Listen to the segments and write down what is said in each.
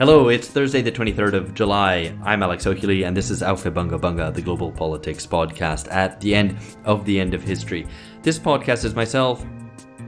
Hello, it's Thursday, the 23rd of July. I'm Alex Hochuli, and this is Aufhebunga Bunga, the global politics podcast at the end of the end of history. This podcast is myself,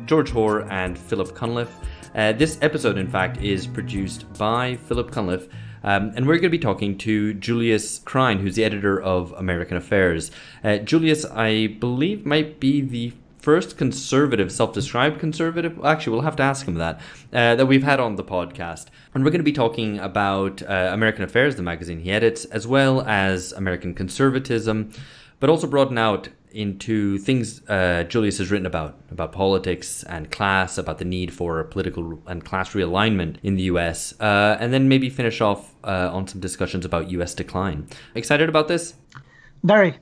George Hoare, and Philip Cunliffe. Uh, this episode, in fact, is produced by Philip Cunliffe. Um, and we're going to be talking to Julius Krein, who's the editor of American Affairs. Uh, Julius, I believe, might be the first conservative, self-described conservative. Actually, we'll have to ask him that uh, that we've had on the podcast, and we're going to be talking about uh, American Affairs, the magazine he edits, as well as American conservatism, but also broaden out into things uh, Julius has written about about politics and class, about the need for political and class realignment in the U.S., uh, and then maybe finish off uh, on some discussions about U.S. decline. Excited about this? Very.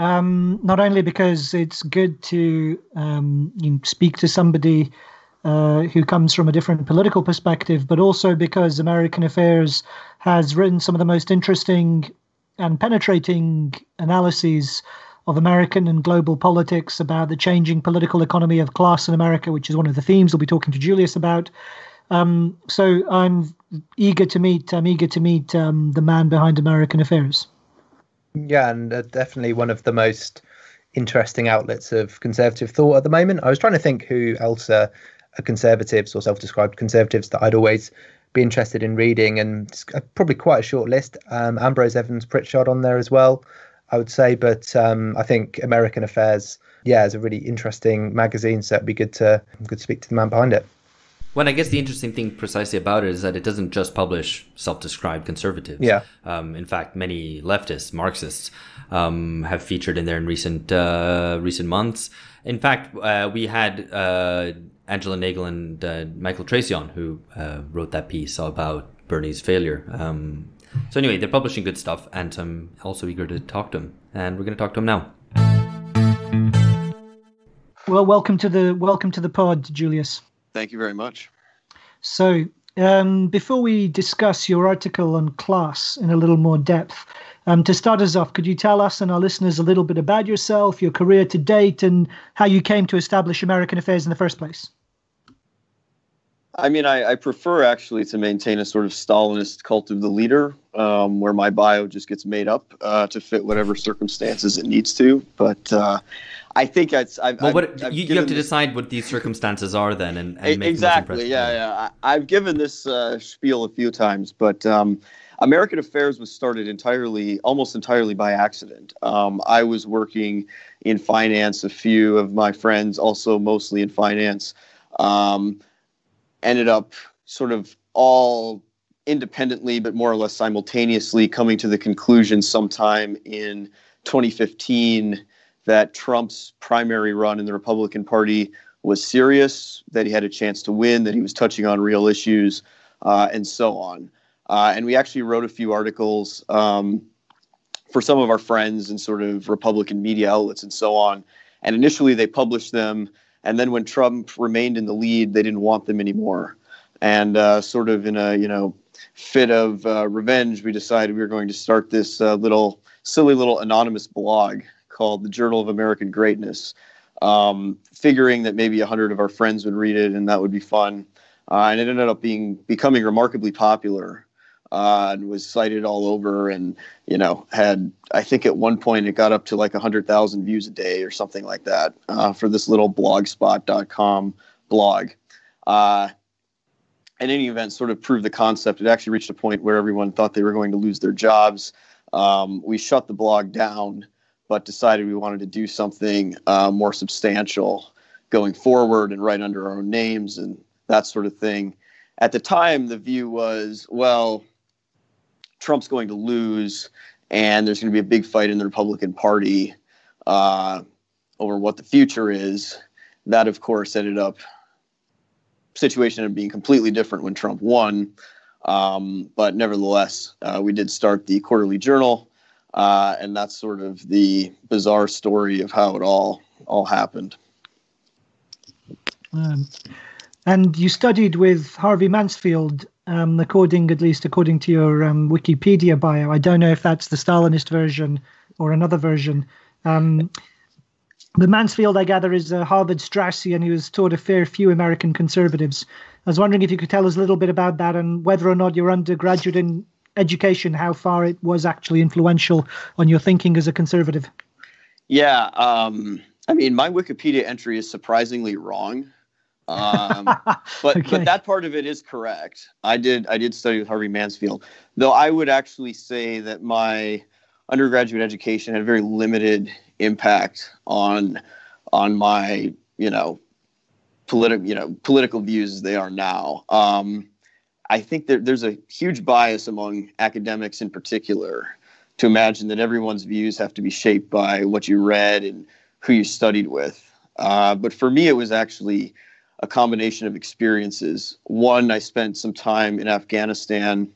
Um, not only because it's good to um, you know, speak to somebody uh, who comes from a different political perspective, but also because American Affairs has written some of the most interesting and penetrating analyses of American and global politics about the changing political economy of class in America, which is one of the themes we'll be talking to Julius about. Um, so I'm eager to meet. I'm eager to meet um, the man behind American Affairs. Yeah, and uh, definitely one of the most interesting outlets of conservative thought at the moment. I was trying to think who else uh, are conservatives or self-described conservatives that I'd always be interested in reading, and probably quite a short list. Um, Ambrose Evans Pritchard on there as well, I would say. But um, I think American Affairs, yeah, is a really interesting magazine, so it'd be good to good to speak to the man behind it. Well, I guess the interesting thing precisely about it is that it doesn't just publish self-described conservatives. Yeah. Um, in fact, many leftists, Marxists, um, have featured in there in recent uh, recent months. In fact, uh, we had uh, Angela Nagle and uh, Michael Tracey on, who uh, wrote that piece about Bernie's failure. Um, so anyway, they're publishing good stuff, and I'm also eager to talk to them. And we're going to talk to them now. Well, welcome to the welcome to the pod, Julius. Thank you very much. So, um, before we discuss your article on class in a little more depth, um, to start us off, could you tell us and our listeners a little bit about yourself, your career to date, and how you came to establish American Affairs in the first place? I mean, I, I prefer actually to maintain a sort of Stalinist cult of the leader, um, where my bio just gets made up uh, to fit whatever circumstances it needs to. But uh, I think it's. I've, well, what, I've, you, you, have to decide what these circumstances are then, and, and exactly. Yeah, yeah. I, have given this uh, spiel a few times, but um, American Affairs was started entirely, almost entirely by accident. Um, I was working in finance. A few of my friends, also mostly in finance, um, ended up sort of all independently, but more or less simultaneously, coming to the conclusion sometime in 2015 that Trump's primary run in the Republican Party was serious, that he had a chance to win, that he was touching on real issues, uh, and so on. Uh, and we actually wrote a few articles um, for some of our friends and sort of Republican media outlets and so on. And initially they published them. And then when Trump remained in the lead, they didn't want them anymore. And uh, sort of in a, you know, fit of uh, revenge, we decided we were going to start this uh, little silly little anonymous blog called the Journal of American Greatness, um, figuring that maybe a hundred of our friends would read it and that would be fun. Uh, and it ended up being becoming remarkably popular uh, and was cited all over. And you know, had I think at one point it got up to like a hundred thousand views a day or something like that uh, for this little blogspot.com blog. Uh, in any event, sort of proved the concept. It actually reached a point where everyone thought they were going to lose their jobs. Um, we shut the blog down but decided we wanted to do something uh, more substantial going forward and write under our own names and that sort of thing. At the time, the view was, well, Trump's going to lose, and there's going to be a big fight in the Republican Party uh, over what the future is. That, of course, ended up situation up being completely different when Trump won. Um, but nevertheless, uh, we did start the Quarterly Journal uh, and that's sort of the bizarre story of how it all all happened. Um, and you studied with Harvey Mansfield, um, according at least according to your um, Wikipedia bio. I don't know if that's the Stalinist version or another version. Um, Mansfield, I gather, is a Harvard Straussian and he was taught a fair few American conservatives. I was wondering if you could tell us a little bit about that and whether or not your undergraduate in education, how far it was actually influential on your thinking as a conservative. Yeah, um, I mean, my Wikipedia entry is surprisingly wrong. Um, but okay. but that part of it is correct. I did I did study with Harvey Mansfield, though I would actually say that my undergraduate education had a very limited impact on on my you know political you know political views as they are now. Um, I think that there's a huge bias among academics in particular to imagine that everyone's views have to be shaped by what you read and who you studied with. Uh, but for me, it was actually a combination of experiences. One, I spent some time in Afghanistan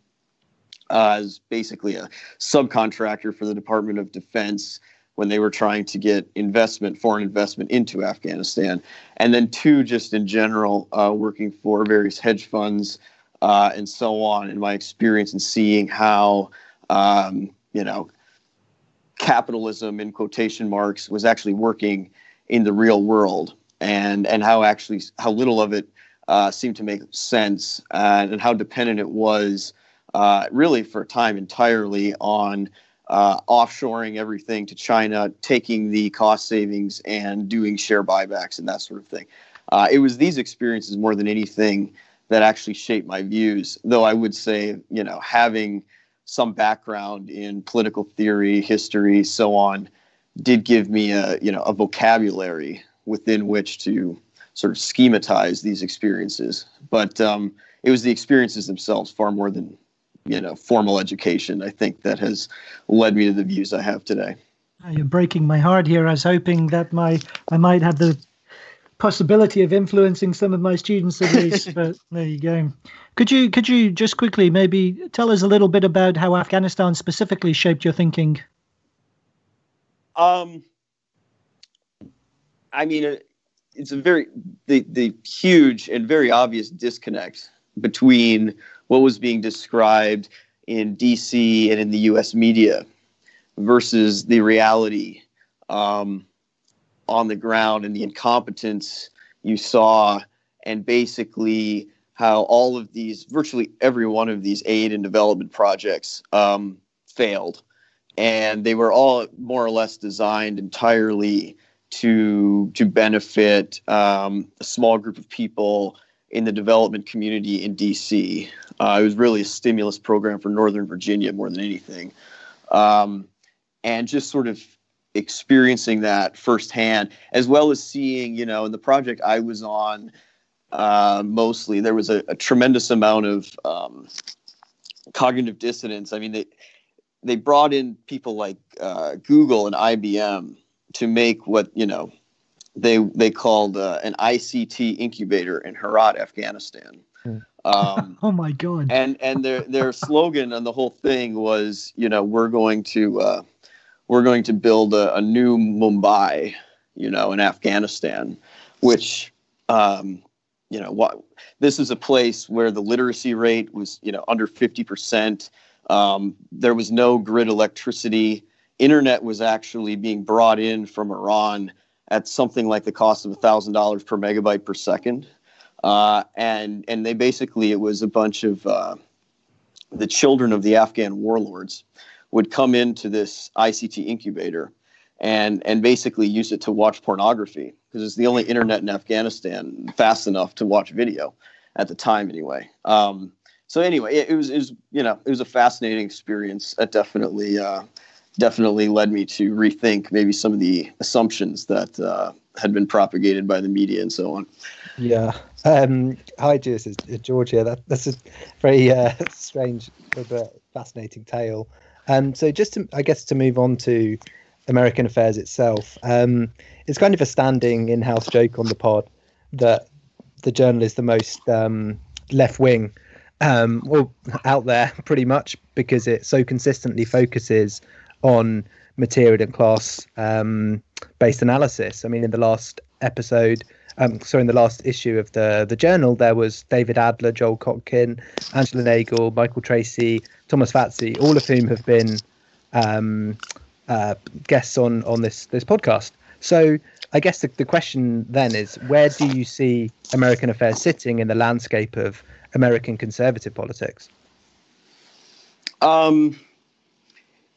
uh, as basically a subcontractor for the Department of Defense when they were trying to get investment, foreign investment into Afghanistan. And then two, just in general, uh, working for various hedge funds uh, and so on, in my experience in seeing how, um, you know, capitalism in quotation marks was actually working in the real world and and how actually how little of it uh, seemed to make sense uh, and how dependent it was uh, really for a time entirely on uh, offshoring everything to China, taking the cost savings and doing share buybacks and that sort of thing. Uh, it was these experiences more than anything that actually shaped my views. Though I would say, you know, having some background in political theory, history, so on, did give me a you know a vocabulary within which to sort of schematize these experiences. But um, it was the experiences themselves far more than you know formal education. I think that has led me to the views I have today. Ah, you're breaking my heart here. I was hoping that my I might have the possibility of influencing some of my students at least. but there you go. Could you could you just quickly maybe tell us a little bit about how Afghanistan specifically shaped your thinking? Um, I mean, it's a very the the huge and very obvious disconnect between what was being described in DC and in the U.S. media versus the reality um, on the ground and the incompetence you saw, and basically how all of these, virtually every one of these aid and development projects um, failed. And they were all more or less designed entirely to to benefit um, a small group of people in the development community in DC. Uh, it was really a stimulus program for Northern Virginia more than anything, um, and just sort of experiencing that firsthand, as well as seeing, you know, in the project I was on, uh, mostly there was a, a tremendous amount of um, cognitive dissonance. I mean, they they brought in people like uh, Google and IBM to make what you know they they called uh, an ICT incubator in Herat, Afghanistan. Hmm. Um, oh my God! And and their their slogan on the whole thing was, you know, we're going to uh, we're going to build a, a, new Mumbai, you know, in Afghanistan, which um, you know what this is a place where the literacy rate was you know under fifty percent. Um, there was no grid electricity internet was actually being brought in from Iran at something like the cost of thousand dollars per megabyte per second, uh, and and they basically it was a bunch of uh, the children of the Afghan warlords would come into this ICT incubator and and basically use it to watch pornography because it's the only internet in Afghanistan fast enough to watch video at the time anyway. Um, so anyway, it, it, was it was you know it was a fascinating experience. It definitely uh, definitely led me to rethink maybe some of the assumptions that uh, had been propagated by the media and so on. Yeah. Um, hi, Juice. It's George here. That, that's a very uh, strange but fascinating tale. Um, so, just to, I guess to move on to American affairs itself, um, it's kind of a standing in-house joke on the pod that the journal is the most um, left-wing um, well out there pretty much because it so consistently focuses on material and class um, based analysis. I mean, in the last episode, um, sorry, in the last issue of the the journal, there was David Adler, Joel Kotkin, Angela Nagle, Michael Tracey, Thomas Fazi, all of whom have been um, uh, guests on on this this podcast. So I guess the, the question then is where do you see American affairs sitting in the landscape of American conservative politics? Um,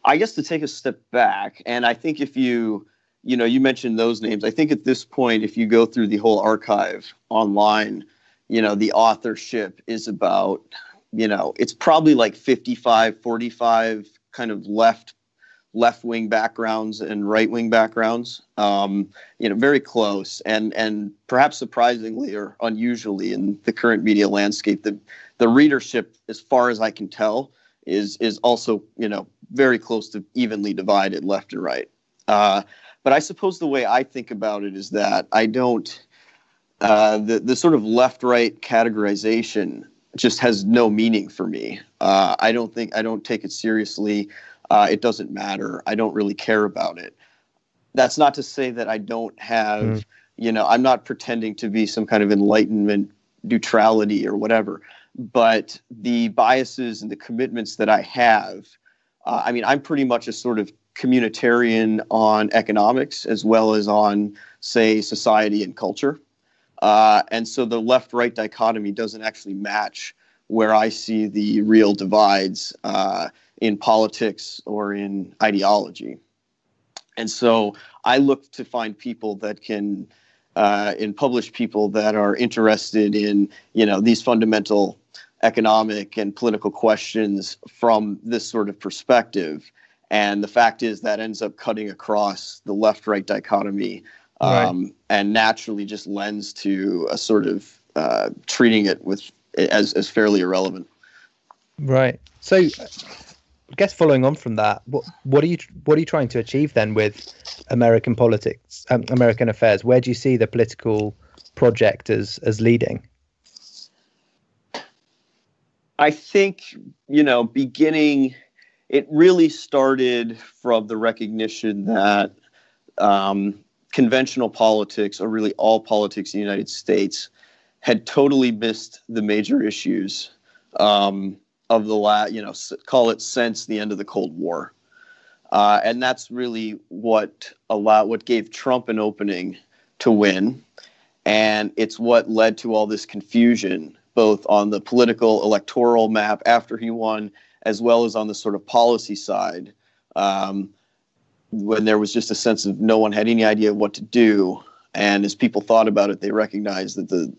I guess to take a step back, and I think if you, you know, you mentioned those names. I think at this point, if you go through the whole archive online, you know, the authorship is about, you know, it's probably like 55, 45 kind of left left wing backgrounds and right wing backgrounds. Um, you know, very close, and and perhaps surprisingly or unusually in the current media landscape, the the readership, as far as I can tell, is is also you know very close to evenly divided left and right. Uh, but I suppose the way I think about it is that I don't uh, the the sort of left right categorization just has no meaning for me. Uh, I don't think I don't take it seriously. Uh, it doesn't matter. I don't really care about it. That's not to say that I don't have, mm. you know, I'm not pretending to be some kind of enlightenment neutrality or whatever. But the biases and the commitments that I have, uh, I mean, I'm pretty much a sort of communitarian on economics as well as on, say, society and culture. Uh, and so the left right dichotomy doesn't actually match where I see the real divides. Uh, in politics or in ideology. And so I look to find people that can, uh, and publish people that are interested in, you know, these fundamental economic and political questions from this sort of perspective. And the fact is that ends up cutting across the left-right dichotomy, um, right. and naturally just lends to a sort of uh, treating it with as as fairly irrelevant. Right. So I guess following on from that, what what are you what are you trying to achieve then with American politics, um, American affairs? Where do you see the political project as as leading? I think you know, beginning, it really started from the recognition that um, conventional politics, or really all politics in the United States, had totally missed the major issues. Um, of the last, you know, call it since the end of the Cold War. Uh, and that's really what allowed, what gave Trump an opening to win. And it's what led to all this confusion, both on the political electoral map after he won, as well as on the sort of policy side, um, when there was just a sense of no one had any idea what to do. And as people thought about it, they recognized that the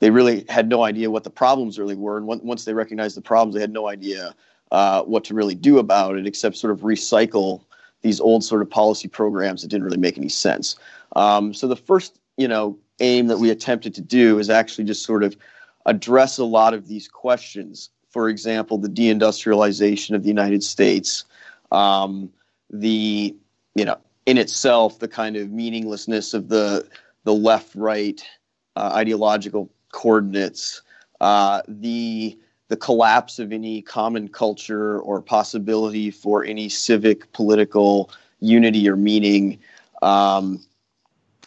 they really had no idea what the problems really were. And once they recognized the problems, they had no idea uh, what to really do about it, except sort of recycle these old sort of policy programs that didn't really make any sense. Um, so the first, you know, aim that we attempted to do is actually just sort of address a lot of these questions. For example, the deindustrialization of the United States, um, the, you know, in itself, the kind of meaninglessness of the the left-right uh, ideological coordinates, uh, the the collapse of any common culture or possibility for any civic political unity or meaning, um,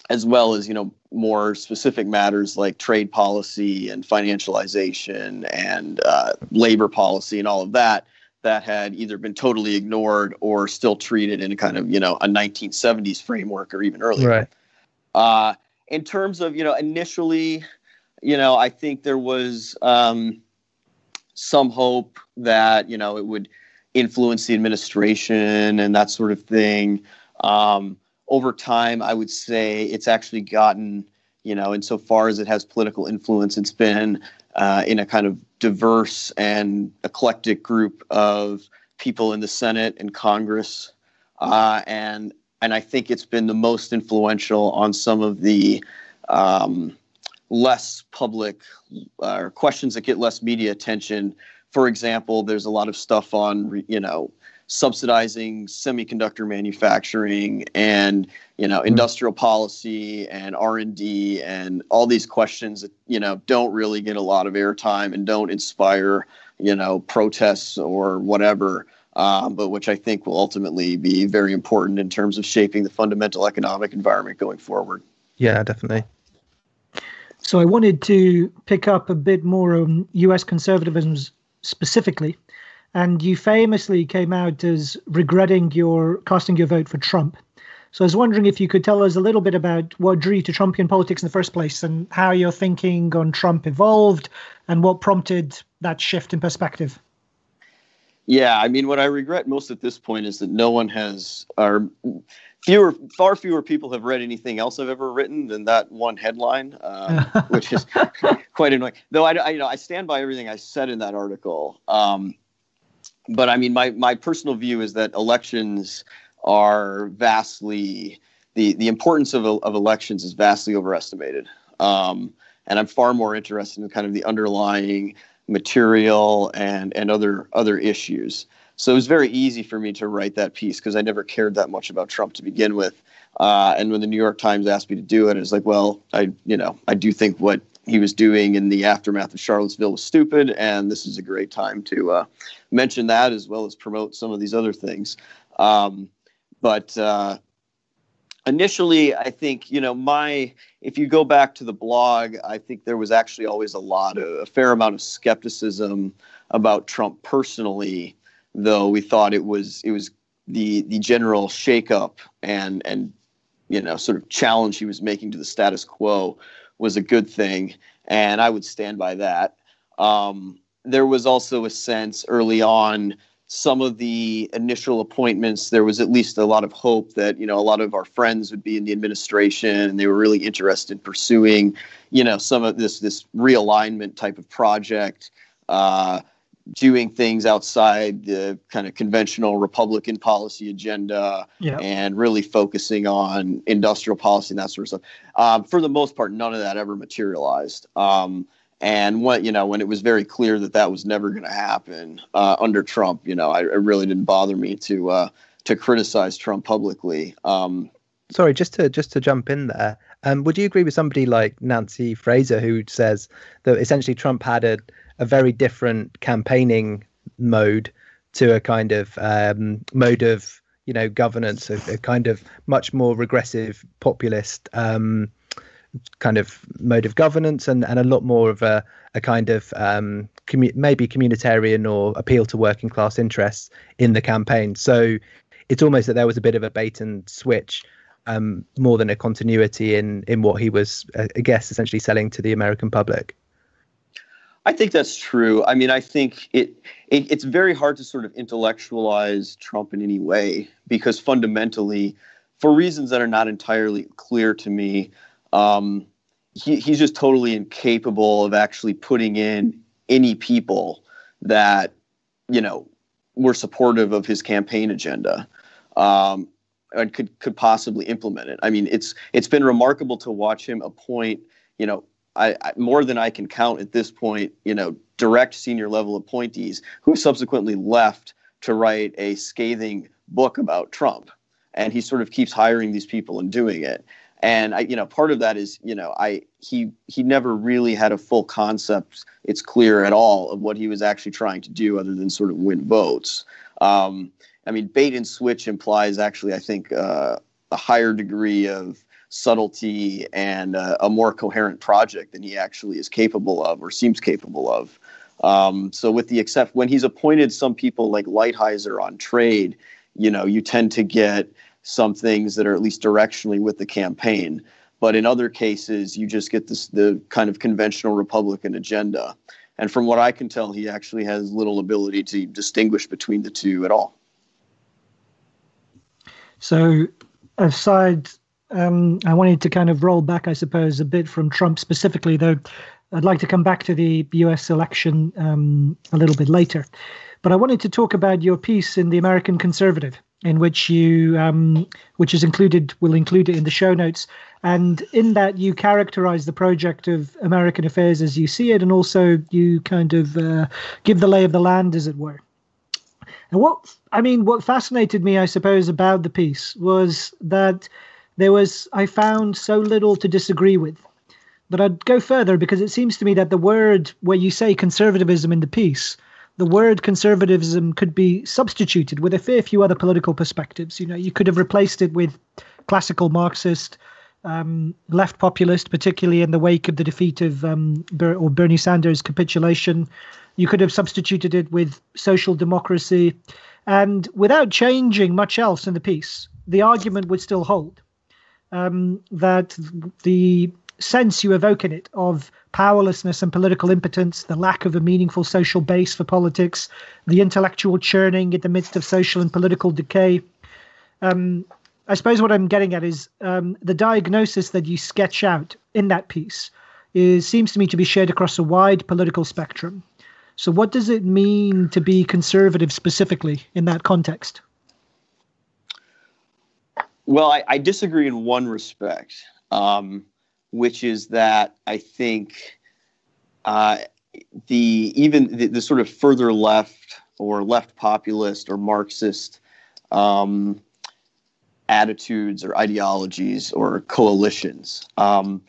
as well as you know more specific matters like trade policy and financialization and uh, labor policy and all of that that had either been totally ignored or still treated in a kind of you know a 1970s framework or even earlier. Right. Uh, in terms of you know initially you know, I think there was um, some hope that you know it would influence the administration and that sort of thing. Um, over time, I would say it's actually gotten, you know, insofar as it has political influence, it's been uh, in a kind of diverse and eclectic group of people in the Senate and Congress, uh, and and I think it's been the most influential on some of the um, less public uh, questions that get less media attention. For example, there's a lot of stuff on you know subsidizing semiconductor manufacturing and you know mm-hmm. industrial policy and r&d and all these questions that you know don't really get a lot of airtime and don't inspire you know protests or whatever um, but which i think will ultimately be very important in terms of shaping the fundamental economic environment going forward yeah definitely so I wanted to pick up a bit more on US conservatism specifically. And you famously came out as regretting your casting your vote for Trump. So I was wondering if you could tell us a little bit about what drew you to Trumpian politics in the first place and how your thinking on Trump evolved and what prompted that shift in perspective. Yeah, I mean, what I regret most at this point is that no one has, or fewer, far fewer people have read anything else I've ever written than that one headline, um, which is quite annoying. Though I, I, you know, I stand by everything I said in that article. Um, but I mean, my my personal view is that elections are vastly the the importance of of elections is vastly overestimated. Um, and I'm far more interested in kind of the underlying material and and other other issues. So it was very easy for me to write that piece because I never cared that much about Trump to begin with. Uh, and when the New York Times asked me to do it, it was like, well, I you know I do think what he was doing in the aftermath of Charlottesville was stupid, and this is a great time to uh, mention that as well as promote some of these other things. Um, but uh, initially, I think you know my if you go back to the blog, I think there was actually always a lot of a fair amount of skepticism about Trump personally, though we thought it was it was the the general shakeup and and you know sort of challenge he was making to the status quo was a good thing, and I would stand by that. Um, there was also a sense early on some of the initial appointments, there was at least a lot of hope that you know a lot of our friends would be in the administration, and they were really interested in pursuing, you know, some of this this realignment type of project, uh, doing things outside the kind of conventional Republican policy agenda, and really focusing on industrial policy and that sort of stuff. Um, for the most part, none of that ever materialized. Um, and when you know when it was very clear that that was never going to happen uh, under Trump, you know, I, it really didn't bother me to uh, to criticize Trump publicly. Um, Sorry, just to just to jump in there. Um, would you agree with somebody like Nancy Fraser who says that essentially Trump had a, a very different campaigning mode to a kind of um, mode of you know governance, a, a, kind of much more regressive populist um, kind of mode of governance and, and a lot more of a, a kind of um, commu- maybe communitarian or appeal to working class interests in the campaign. So it's almost that there was a bit of a bait and switch um, more than a continuity in in what he was, uh, I guess, essentially selling to the American public. I think that's true. I mean, I think it, it, it's very hard to sort of intellectualize Trump in any way because fundamentally, for reasons that are not entirely clear to me, um, he, he's just totally incapable of actually putting in any people that you know were supportive of his campaign agenda um, and could could possibly implement it. I mean, it's it's been remarkable to watch him appoint you know I, I, more than I can count at this point you know direct senior level appointees who subsequently left to write a scathing book about Trump, and he sort of keeps hiring these people and doing it and I, you know, part of that is, you know, I he he never really had a full concept. It's clear at all of what he was actually trying to do, other than sort of win votes. Um, I mean, bait and switch implies actually, I think, uh, a higher degree of subtlety and uh, a more coherent project than he actually is capable of or seems capable of. Um, so, with the except when he's appointed some people like Lighthizer on trade, you know, you tend to get some things that are at least directionally with the campaign. But in other cases, you just get this the kind of conventional Republican agenda. And from what I can tell, he actually has little ability to distinguish between the two at all. So, aside, um, I wanted to kind of roll back, I suppose, a bit from Trump specifically, though. I'd like to come back to the US election um, a little bit later. But I wanted to talk about your piece in the American Conservative in which you um, which is included will include it in the show notes. And in that you characterize the project of american affairs as you see it and also you kind of uh, give the lay of the land as it were. And what i mean what fascinated me i suppose about the piece was that there was i found so little to disagree with but i'd go further because it seems to me that the word where you say conservatism in the piece the word conservatism could be substituted with a fair few other political perspectives. You know, you could have replaced it with classical Marxist, um, left populist, particularly in the wake of the defeat of um, Ber- or Bernie Sanders' capitulation. You could have substituted it with social democracy, and without changing much else in the piece, the argument would still hold um, that the sense you evoke in it of powerlessness and political impotence, the lack of a meaningful social base for politics, the intellectual churning in the midst of social and political decay. Um, I suppose what I'm getting at is um, the diagnosis that you sketch out in that piece is seems to me to be shared across a wide political spectrum. So, what does it mean to be conservative specifically in that context? Well, I, I disagree in one respect. Um, which is that I think uh, the even the, the, sort of further left or left populist or Marxist um, attitudes or ideologies or coalitions um,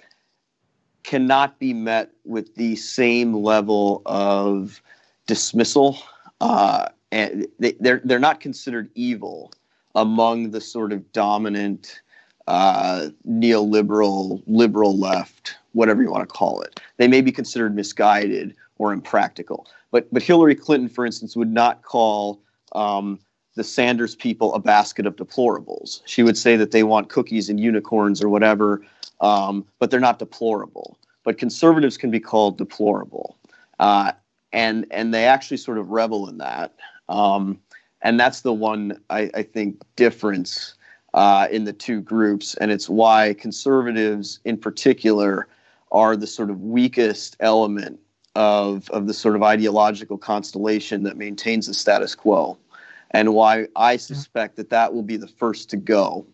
cannot be met with the same level of dismissal. Uh, and they, they're they're not considered evil among the sort of dominant uh, neoliberal, liberal left, whatever you want to call it. They may be considered misguided or impractical. But, but Hillary Clinton, for instance, would not call um, the Sanders people a basket of deplorables. She would say that they want cookies and unicorns or whatever, um, but they're not deplorable. But conservatives can be called deplorable. Uh, and, and they actually sort of revel in that. Um, and that's the one, I, I think, difference uh, in the two groups, and it's why conservatives, in particular, are the sort of weakest element of of the sort of ideological constellation that maintains the status quo, and why I suspect that that will be the first to go.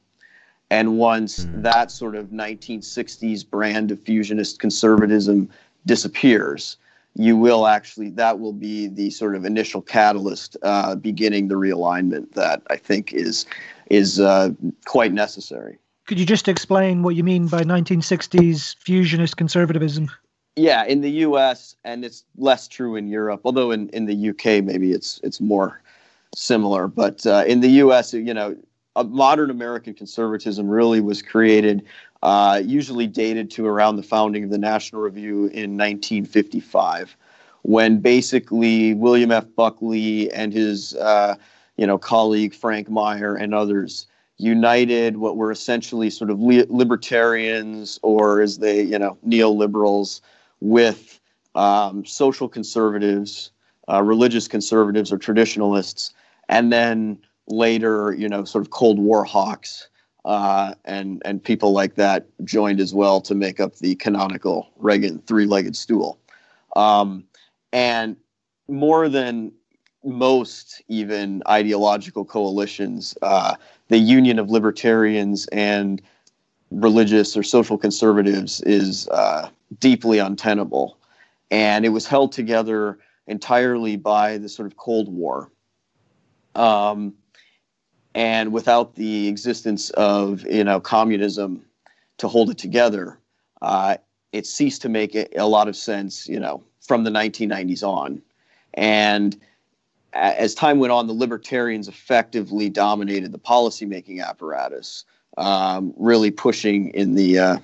And once mm. that sort of 1960s brand of fusionist conservatism disappears, you will actually that will be the sort of initial catalyst uh, beginning the realignment that I think is is uh, quite necessary. Could you just explain what you mean by 1960s fusionist conservatism? Yeah, in the U.S. and it's less true in Europe. Although in, in the U.K. maybe it's it's more similar, but uh, in the U.S. you know, modern American conservatism really was created, uh, usually dated to around the founding of the National Review in 1955, when basically William F. Buckley and his uh, you know, colleague Frank Meyer and others united what were essentially sort of libertarians or as they, you know, neoliberals with um, social conservatives, uh, religious conservatives or traditionalists, and then later, you know, sort of Cold War hawks. Uh, and and people like that joined as well to make up the canonical Reagan three-legged stool. Um, and more than most even ideological coalitions, uh, the union of libertarians and religious or social conservatives is uh, deeply untenable. And it was held together entirely by the sort of Cold War. Um, and without the existence of you know communism to hold it together, uh, it ceased to make a, lot of sense. You know, from the 1990s on, and as time went on, the libertarians effectively dominated the policymaking apparatus, um, really pushing in the uh,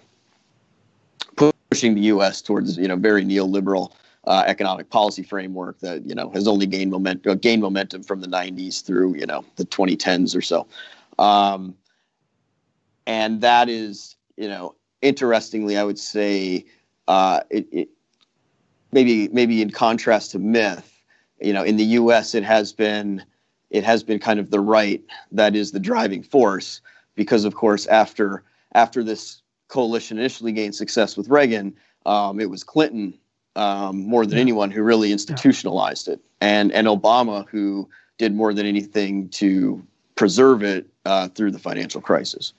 pushing the U.S. towards you know very neoliberal uh, economic policy framework that you know has only gained momentum uh, gained momentum from the 90s through you know the 2010s or so, um, and that is you know interestingly, I would say uh, it, it maybe maybe in contrast to myth you know, in the U.S., it has been it has been kind of the right that is the driving force because, of course, after after this coalition initially gained success with Reagan, um, it was Clinton um, more than yeah. anyone who really institutionalized yeah. it, and and Obama who did more than anything to preserve it uh, through the financial crisis.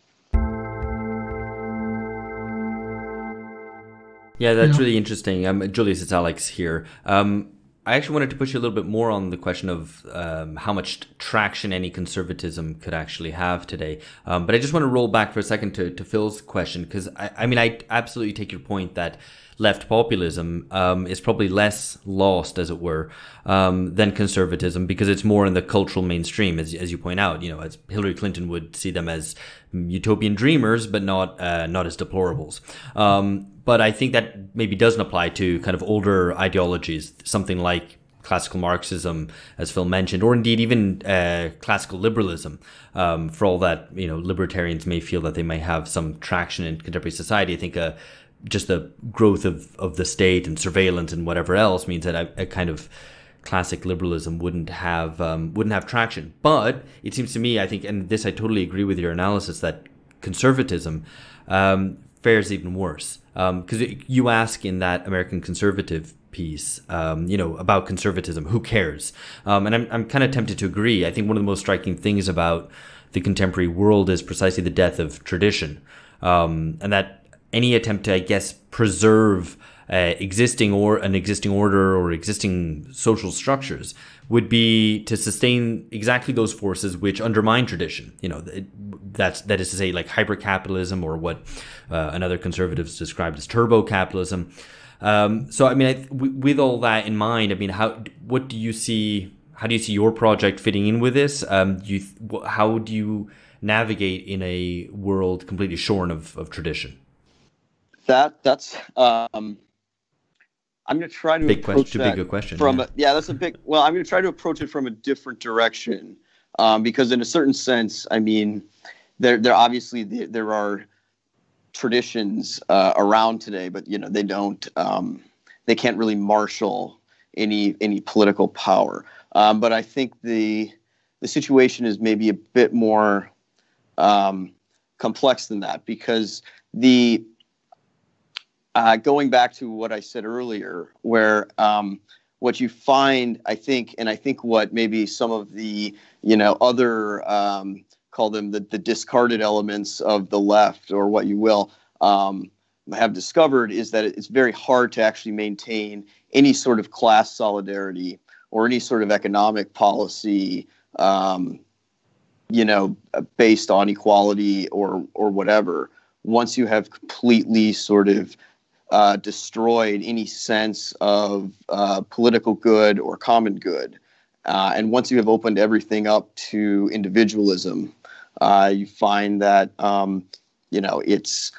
Yeah, that's yeah. really interesting. Um, Julius, it's Alex here. Um, I actually wanted to push you a little bit more on the question of um, how much traction any conservatism could actually have today. Um, but I just want to roll back for a second to, to Phil's question because I, I mean I absolutely take your point that left populism um, is probably less lost, as it were, um, than conservatism because it's more in the cultural mainstream, as, as you point out. You know, as Hillary Clinton would see them as utopian dreamers, but not uh, not as deplorables. Um, but I think that maybe doesn't apply to kind of older ideologies, something like classical Marxism, as Phil mentioned, or indeed even uh, classical liberalism. Um, for all that you know, libertarians may feel that they may have some traction in contemporary society. I think uh, just the growth of, of the state and surveillance and whatever else means that a, a kind of classic liberalism wouldn't have um, wouldn't have traction. But it seems to me, I think, and this I totally agree with your analysis that conservatism um, fares even worse because um, you ask in that American conservative piece, um, you know, about conservatism, who cares? Um, and I'm I'm kind of tempted to agree. I think one of the most striking things about the contemporary world is precisely the death of tradition, um, and that any attempt to, I guess, preserve uh, existing or an existing order or existing social structures would be to sustain exactly those forces which undermine tradition. You know, that's that is to say, like hyper capitalism or what uh, another conservatives described as turbo capitalism. Um, so, I mean, I, with all that in mind, I mean, how what do you see? How do you see your project fitting in with this? Um, how do you navigate in a world completely shorn of, of tradition? That that's um, I'm going to try to big approach question, that big question. from yeah. A, yeah, that's a big. Well, I'm going to try to approach it from a different direction um, because, in a certain sense, I mean, there there obviously there are traditions uh, around today, but you know they don't um, they can't really marshal any any political power. Um, but I think the the situation is maybe a bit more um, complex than that because the uh, going back to what I said earlier, where um, what you find, I think, and I think what maybe some of the you know other um, call them the, the discarded elements of the left or what you will um, have discovered is that it's very hard to actually maintain any sort of class solidarity or any sort of economic policy um, you know based on equality or or whatever. Once you have completely sort of uh, destroyed any sense of uh, political good or common good. Uh, and once you have opened everything up to individualism, uh, you find that um, you know it's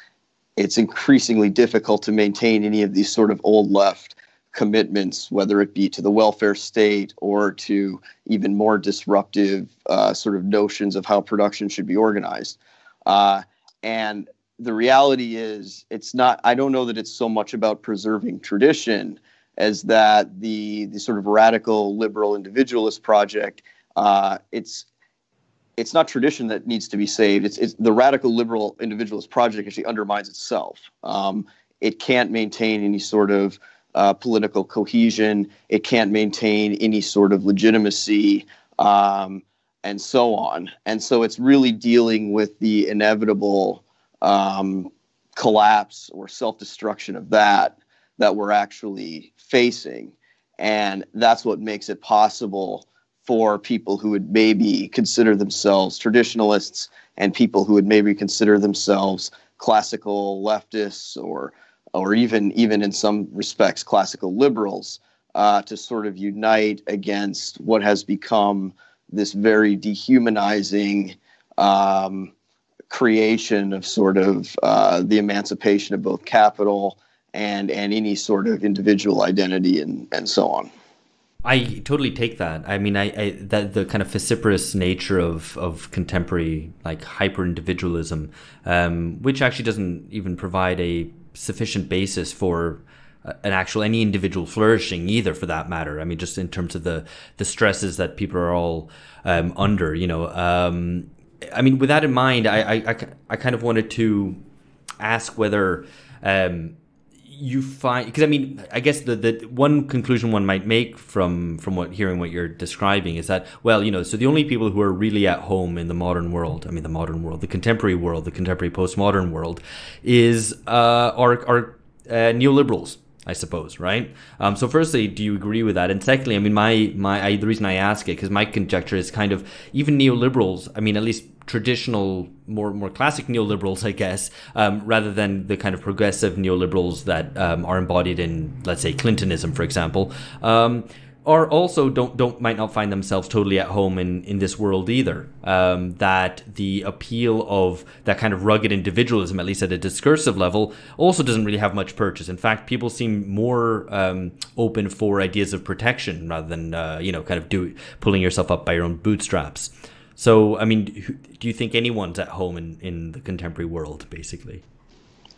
it's increasingly difficult to maintain any of these sort of old left commitments, whether it be to the welfare state or to even more disruptive uh, sort of notions of how production should be organized. Uh, and the reality is it's not i don't know that it's so much about preserving tradition as that the the sort of radical liberal individualist project uh, it's it's not tradition that needs to be saved. It's, it's the radical liberal individualist project actually undermines itself. Um, it can't maintain any sort of uh, political cohesion. It can't maintain any sort of legitimacy um, and so on. And so it's really dealing with the inevitable um, collapse or self destruction of that that we're actually facing. And that's what makes it possible for people who would maybe consider themselves traditionalists and people who would maybe consider themselves classical leftists or or even even in some respects classical liberals uh, to sort of unite against what has become this very dehumanizing um, creation of sort of uh, the emancipation of both capital and and any sort of individual identity and and so on. I totally take that. I mean, I, I that the kind of vociferous nature of of contemporary like hyper individualism, um, which actually doesn't even provide a sufficient basis for uh, an actual any individual flourishing either, for that matter. I mean, just in terms of the the stresses that people are all um, under, you know. Um, I mean, with that in mind, I, I, I kind of wanted to ask whether um, you find because I mean, I guess the, the one conclusion one might make from from what hearing what you're describing is that well, you know, so the only people who are really at home in the modern world, I mean, the modern world, the contemporary world, the contemporary postmodern world, is uh, are are uh, neoliberals I suppose, right? Um, so, firstly, do you agree with that? And secondly, I mean, my my I, the reason I ask it because my conjecture is kind of even neoliberals. I mean, at least traditional, more more classic neoliberals, I guess, um, rather than the kind of progressive neoliberals that um, are embodied in, let's say, Clintonism, for example. Or also don't don't might not find themselves totally at home in in this world either. Um, that the appeal of that kind of rugged individualism, at least at a discursive level, also doesn't really have much purchase. In fact, people seem more um, open for ideas of protection rather than uh, you know kind of do pulling yourself up by your own bootstraps. So, I mean, do you think anyone's at home in in the contemporary world, basically?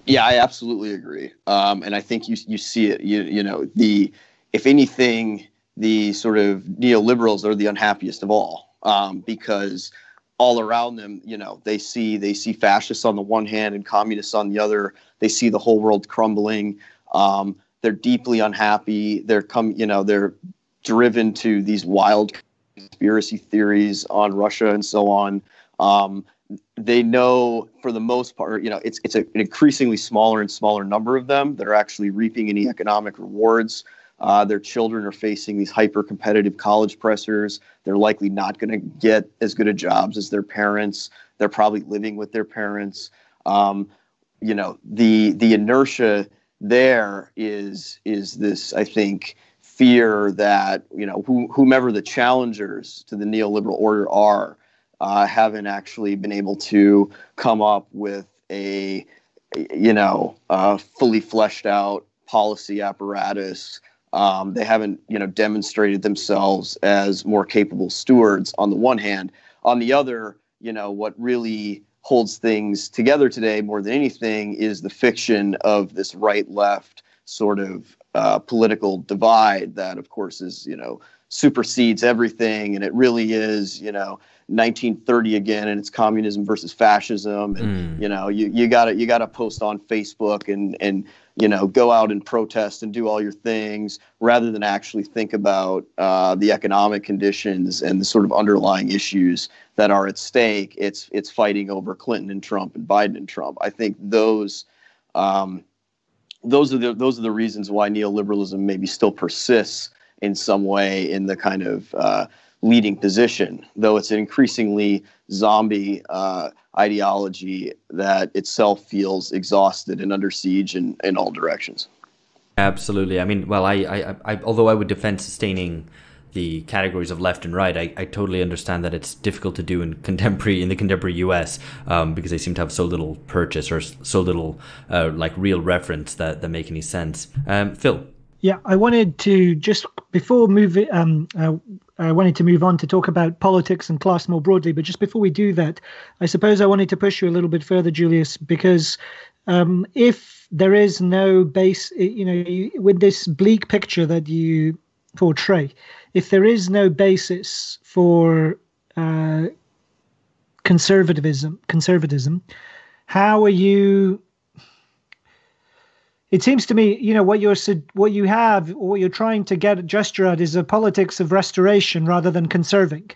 Yeah, I absolutely agree, um, and I think you you see it. You you know the if anything the sort of neoliberals are the unhappiest of all um, because all around them, you know, they see they see fascists on the one hand and communists on the other. They see the whole world crumbling. Um, they're deeply unhappy. They're come, you know, they're driven to these wild conspiracy theories on Russia and so on. Um, they know, for the most part, you know, it's it's a, an increasingly smaller and smaller number of them that are actually reaping any economic rewards uh, their children are facing these hyper competitive college pressures. They're likely not going to get as good of jobs as their parents. They're probably living with their parents. Um, you know, the the inertia there is is this, I think, fear that you know wh- whomever the challengers to the neoliberal order are uh, haven't actually been able to come up with a you know uh, fully fleshed out policy apparatus um, they haven't, you know, demonstrated themselves as more capable stewards. On the one hand, on the other, you know, what really holds things together today more than anything is the fiction of this right-left sort of uh, political divide that, of course, is you know supersedes everything, and it really is, you know. 1930 again and it's communism versus fascism and mm. you know you, you gotta you gotta post on facebook and and you know, go out and protest and do all your things rather than actually think about uh, the economic conditions and the sort of underlying issues that are at stake. It's it's fighting over Clinton and Trump and Biden and Trump. I think those um, those are the those are the reasons why neoliberalism maybe still persists in some way in the kind of uh, leading position, though it's an increasingly zombie uh, ideology that itself feels exhausted and under siege in, in all directions. Absolutely. I mean, well, I, I, I although I would defend sustaining the categories of left and right, I, I totally understand that it's difficult to do in contemporary in the contemporary U.S. Um, because they seem to have so little purchase or so little uh, like real reference that that make any sense. Um, Phil. Yeah, I wanted to just before moving. Um, uh, I wanted to move on to talk about politics and class more broadly, but just before we do that, I suppose I wanted to push you a little bit further, Julius, because um, if there is no base, you know, with this bleak picture that you portray, if there is no basis for uh, conservatism, conservatism, how are you it seems to me, you know, what you're what you have, what you're trying to get a gesture at is a politics of restoration rather than conserving,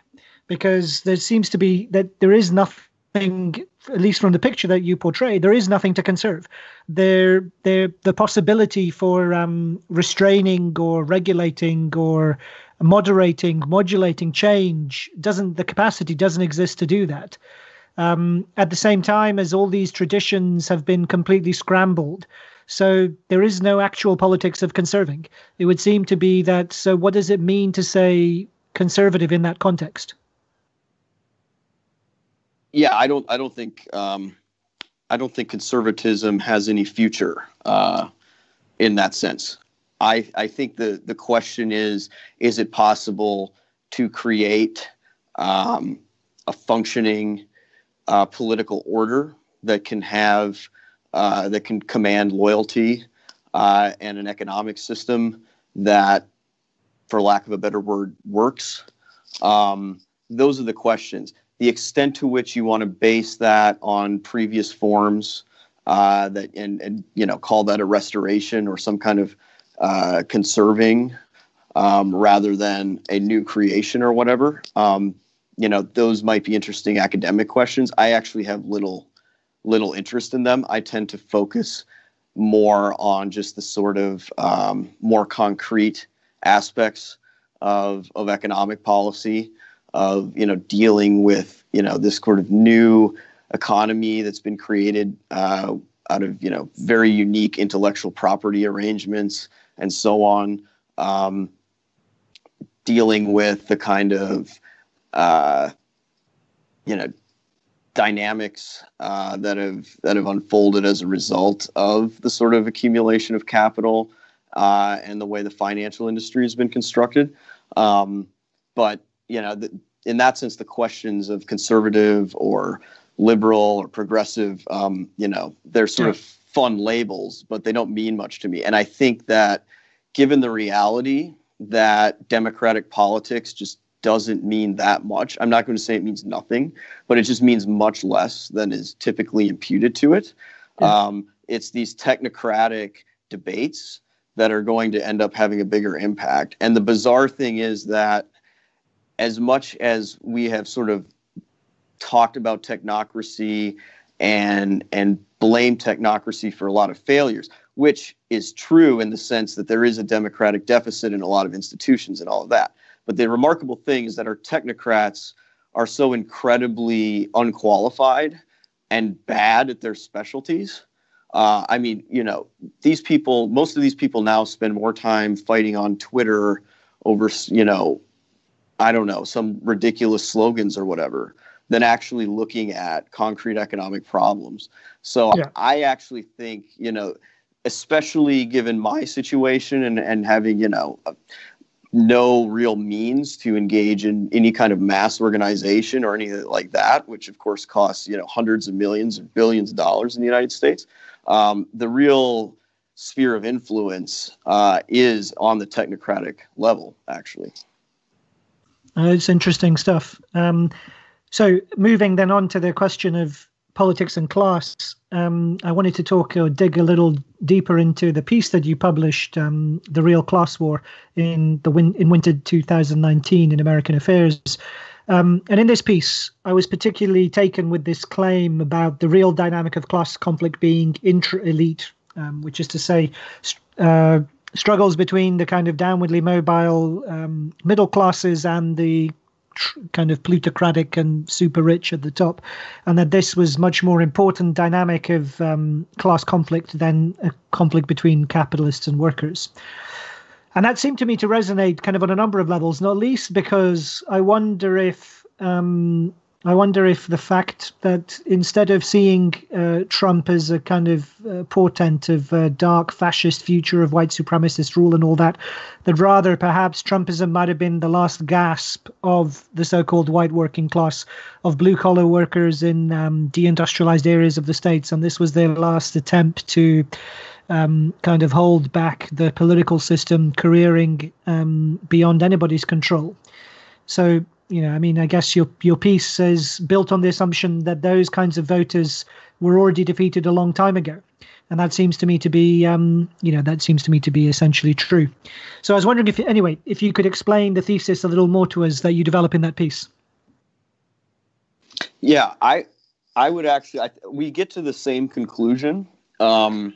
because there seems to be that there is nothing, at least from the picture that you portray, there is nothing to conserve. There, there, the possibility for um, restraining or regulating or moderating, modulating change doesn't. The capacity doesn't exist to do that. Um, at the same time as all these traditions have been completely scrambled so there is no actual politics of conserving. It would seem to be that. So what does it mean to say conservative in that context? Yeah, I don't. I don't think. Um, I don't think conservatism has any future uh, in that sense. I I think the the question is: Is it possible to create um, a functioning uh, political order that can have uh, that can command loyalty uh, and an economic system that, for lack of a better word, works? Um, those are the questions. The extent to which you want to base that on previous forms uh, that and, and you know call that a restoration or some kind of uh, conserving um, rather than a new creation or whatever. Um, you know, those might be interesting academic questions. I actually have little little interest in them. I tend to focus more on just the sort of um, more concrete aspects of of economic policy, of you know dealing with you know this sort of new economy that's been created uh, out of you know very unique intellectual property arrangements and so on. Um, dealing with the kind of uh, you know dynamics uh, that have that have unfolded as a result of the sort of accumulation of capital uh, and the way the financial industry has been constructed. Um, but you know, the, in that sense, the questions of conservative or liberal or progressive, um, you know, they're sort of fun labels, but they don't mean much to me. And I think that given the reality that democratic politics just doesn't mean that much. I'm not going to say it means nothing, but it just means much less than is typically imputed to it. Yeah. Um, it's these technocratic debates that are going to end up having a bigger impact. And the bizarre thing is that as much as we have sort of talked about technocracy and and blame technocracy for a lot of failures, which is true in the sense that there is a democratic deficit in a lot of institutions and all of that. But the remarkable thing is that our technocrats are so incredibly unqualified and bad at their specialties. Uh, I mean, you know, these people, most of these people now spend more time fighting on Twitter over, you know, I don't know, some ridiculous slogans or whatever than actually looking at concrete economic problems. So yeah. I actually think, you know, especially given my situation and, and having, you know, no real means to engage in any kind of mass organization or anything like that, which of course costs you know hundreds of millions or billions of dollars in the United States. Um, the real sphere of influence uh, is on the technocratic level, actually. Uh, it's interesting stuff. Um, so, moving then on to the question of politics and class, um, I wanted to talk or dig a little deeper into the piece that you published, um, "The Real Class War," in the win- in winter 2019 in American Affairs. Um, and in this piece, I was particularly taken with this claim about the real dynamic of class conflict being intra-elite, um, which is to say, uh, struggles between the kind of downwardly mobile um, middle classes and the kind of plutocratic and super rich at the top, and that this was much more important dynamic of um, class conflict than a conflict between capitalists and workers. And that seemed to me to resonate kind of on a number of levels, not least because I wonder if um, I wonder if the fact that instead of seeing uh, Trump as a kind of uh, portent of a dark fascist future of white supremacist rule and all that, that rather perhaps Trumpism might have been the last gasp of the so called white working class, of blue collar workers in um, deindustrialized areas of the states. And this was their last attempt to. Um, kind of hold back the political system careering um, beyond anybody's control. So you know, I mean, I guess your your piece is built on the assumption that those kinds of voters were already defeated a long time ago, and that seems to me to be, um, you know, that seems to me to be essentially true. So I was wondering if, anyway, if you could explain the thesis a little more to us that you develop in that piece. Yeah, I I would actually I, we get to the same conclusion, um,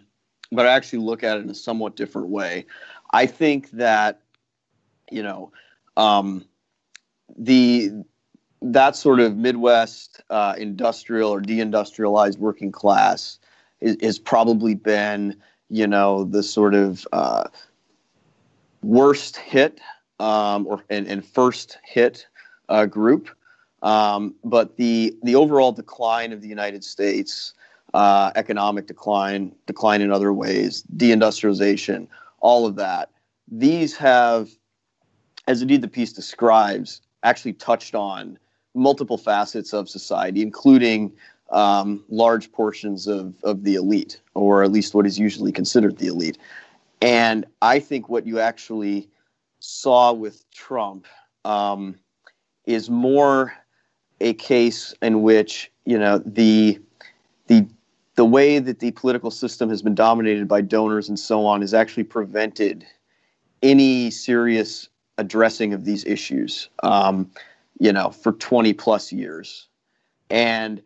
but I actually look at it in a somewhat different way. I think that you know. Um, the that sort of Midwest uh, industrial or deindustrialized working class is, has probably been, you know, the sort of uh, worst hit um, or and, and, first hit uh, group. Um, but the the overall decline of the United States, uh, economic decline, decline in other ways, deindustrialization, all of that, these have, as indeed the piece describes, actually touched on multiple facets of society, including um, large portions of, of the elite, or at least what is usually considered the elite. And I think what you actually saw with Trump um, is more a case in which you know the the the way that the political system has been dominated by donors and so on has actually prevented any serious addressing of these issues, um, you know, for 20 plus years. And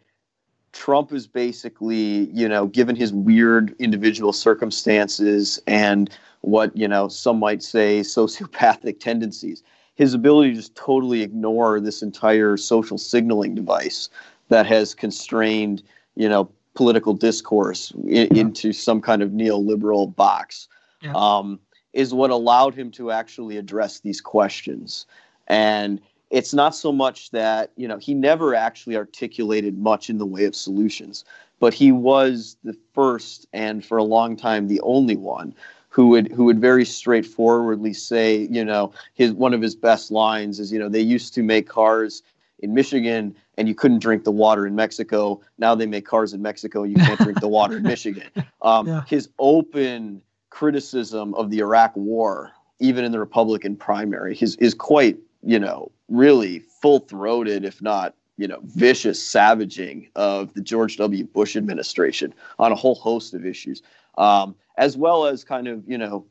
Trump is basically, you know, given his weird individual circumstances and what, you know, some might say sociopathic tendencies, his ability to just totally ignore this entire social signaling device that has constrained, you know, political discourse in, into some kind of neoliberal box. Yeah. Um, is what allowed him to actually address these questions. And it's not so much that, you know, he never actually articulated much in the way of solutions, but he was the first and for a long time the only one who would who would very straightforwardly say, you know, his one of his best lines is, you know, they used to make cars in Michigan and you couldn't drink the water in Mexico. Now they make cars in Mexico you can't drink the water in Michigan. Um, yeah. His open criticism of the Iraq War, even in the Republican primary, is is quite you know really full throated, if not you know vicious savaging of the George W. Bush administration on a whole host of issues, um, as well as kind of you know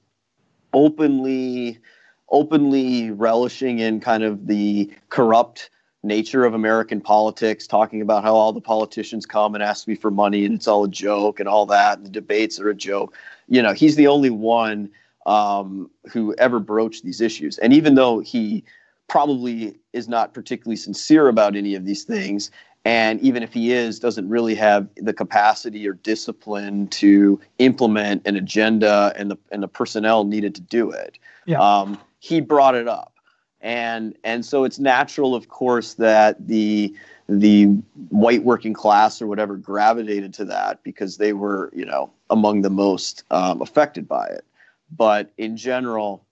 openly openly relishing in kind of the corrupt nature of American politics, talking about how all the politicians come and ask me for money and it's all a joke and all that, and the debates are a joke you know, he's the only one um, who ever broached these issues. And even though he probably is not particularly sincere about any of these things, and even if he is, doesn't really have the capacity or discipline to implement an agenda and the and the personnel needed to do it. Yeah. Um, he brought it up, and and so it's natural, of course, that the the white working class or whatever gravitated to that because they were, you know, among the most um, affected by it. But in general,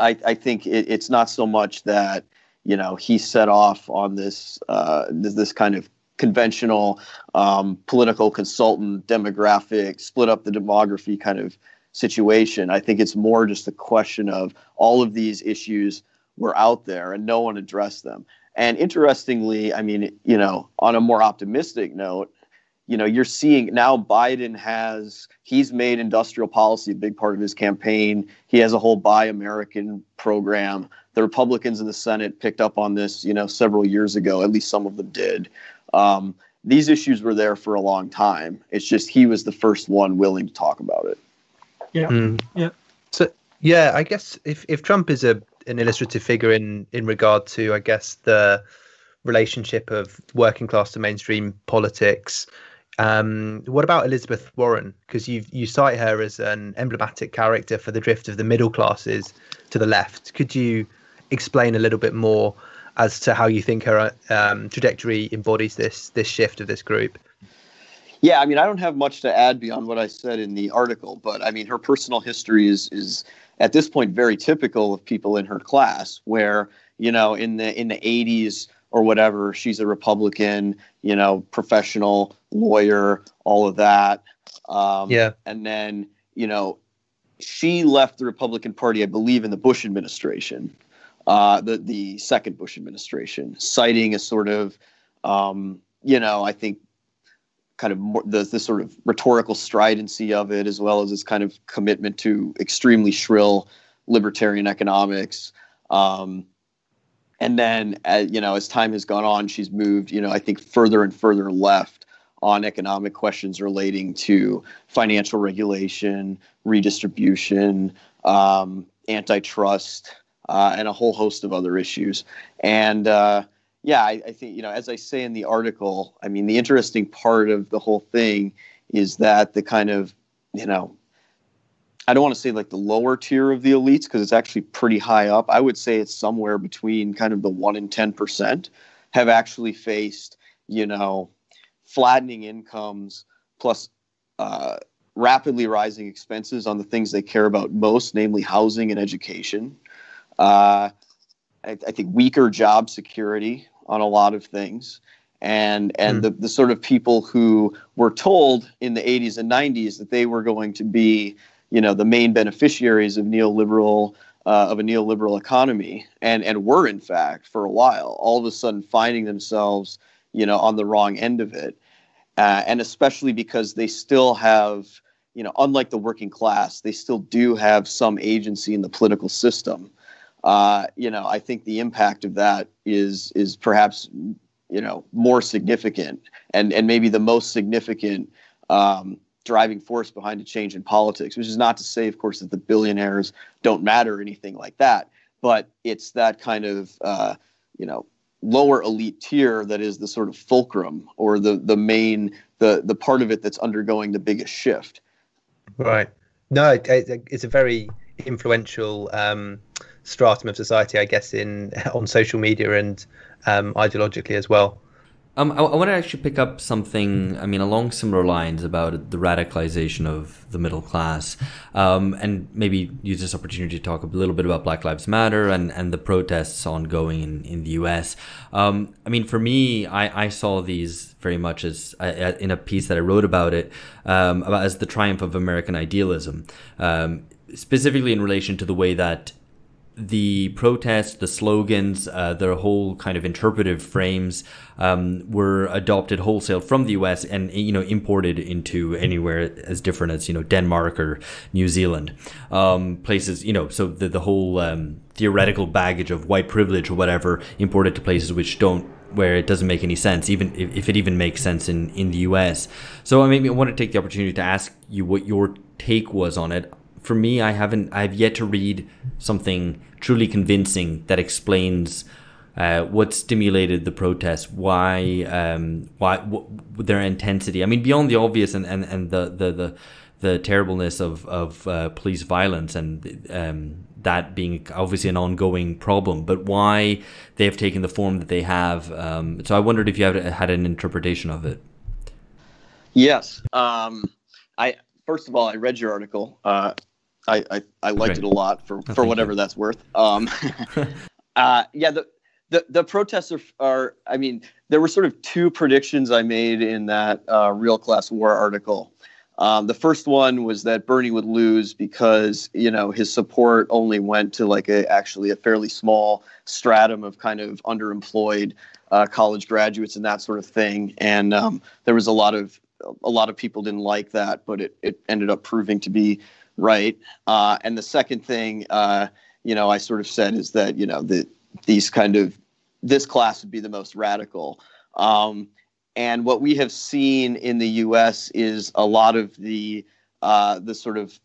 I, I think it, it's not so much that you know he set off on this uh, this, this kind of conventional um, political consultant demographic split up the demography kind of situation. I think it's more just a question of all of these issues were out there and no one addressed them. And interestingly, I mean, you know, on a more optimistic note, you know, you're seeing now Biden has he's made industrial policy a big part of his campaign. He has a whole Buy American program. The Republicans in the Senate picked up on this, you know, several years ago. At least some of them did. Um, these issues were there for a long time. It's just he was the first one willing to talk about it. Yeah. Mm. Yeah. So yeah, I guess if if Trump is a an illustrative figure in in regard to, I guess, the relationship of working class to mainstream politics. Um, what about Elizabeth Warren? Because you you cite her as an emblematic character for the drift of the middle classes to the left. Could you explain a little bit more as to how you think her um, trajectory embodies this this shift of this group? Yeah, I mean, I don't have much to add beyond what I said in the article, but I mean, her personal history is is at this point very typical of people in her class where you know in the in the 80s or whatever she's a republican you know professional lawyer all of that. Um, yeah. and then you know she left the republican party i believe in the bush administration uh, the the second bush administration citing a sort of um, you know i think kind of more, the, the sort of rhetorical stridency of it, as well as its kind of commitment to extremely shrill libertarian economics. Um, and then, uh, you know, as time has gone on, she's moved, you know, I think further and further left on economic questions relating to financial regulation, redistribution, um, antitrust, uh, and a whole host of other issues. And uh, yeah, I, I, think, you know, as I say in the article, I mean, the interesting part of the whole thing is that the kind of, you know, I don't want to say like the lower tier of the elites because it's actually pretty high up. I would say it's somewhere between kind of the 1 and 10% have actually faced, you know, flattening incomes plus uh, rapidly rising expenses on the things they care about most, namely housing and education. Uh, I, I, think weaker job security, on a lot of things. And and mm. the, the sort of people who were told in the 80s and 90s that they were going to be you know the main beneficiaries of neoliberal uh, of a neoliberal economy and and were in fact for a while all of a sudden finding themselves you know on the wrong end of it. Uh, and especially because they still have you know unlike the working class they still do have some agency in the political system uh, you know, I think the impact of that is is perhaps you know more significant and and maybe the most significant um, driving force behind a change in politics. Which is not to say, of course, that the billionaires don't matter or anything like that, but it's that kind of uh, you know lower elite tier that is the sort of fulcrum or the the main the the part of it that's undergoing the biggest shift. Right. No, it, it's a very influential um, stratum of society, I guess, in on social media and um, ideologically as well. Um, I, I want to actually pick up something, I mean, along similar lines about the radicalization of the middle class, um, and maybe use this opportunity to talk a little bit about Black Lives Matter and, and the protests ongoing in, in the US. Um, I mean, for me, I, I saw these very much as uh, in a piece that I wrote about it, um, about as the triumph of American idealism, um, specifically in relation to the way that the protests, the slogans, uh, their whole kind of interpretive frames um, were adopted wholesale from the U.S. and you know imported into anywhere as different as you know Denmark or New Zealand, um, places you know. So the the whole um, theoretical baggage of white privilege or whatever imported to places which don't where it doesn't make any sense, even if, it even makes sense in in the U.S. So I mean, I want to take the opportunity to ask you what your take was on it for me, I haven't. I've yet to read something truly convincing that explains uh, what stimulated the protests, why, um, why their intensity. I mean, beyond the obvious and, and, and the, the, the, the terribleness of of uh, police violence and um, that being obviously an ongoing problem, but why they have taken the form that they have. Um, so I wondered if you had, had an interpretation of it. Yes. Um, I first of all, I read your article. Uh, I I, I liked it a lot for oh, for whatever you. that's worth. Um, uh, yeah, the the the protests are, are I mean there were sort of two predictions I made in that uh, Real Class War article. Um, the first one was that Bernie would lose because you know his support only went to like a actually a fairly small stratum of kind of underemployed uh, college graduates and that sort of thing, and um, there was a lot of a lot of people didn't like that, but it, it ended up proving to be right? Uh, and the second thing, uh, you know, I sort of said is that you know that these kind of this class would be the most radical. Um, and what we have seen in the U.S. is a lot of the uh, the sort of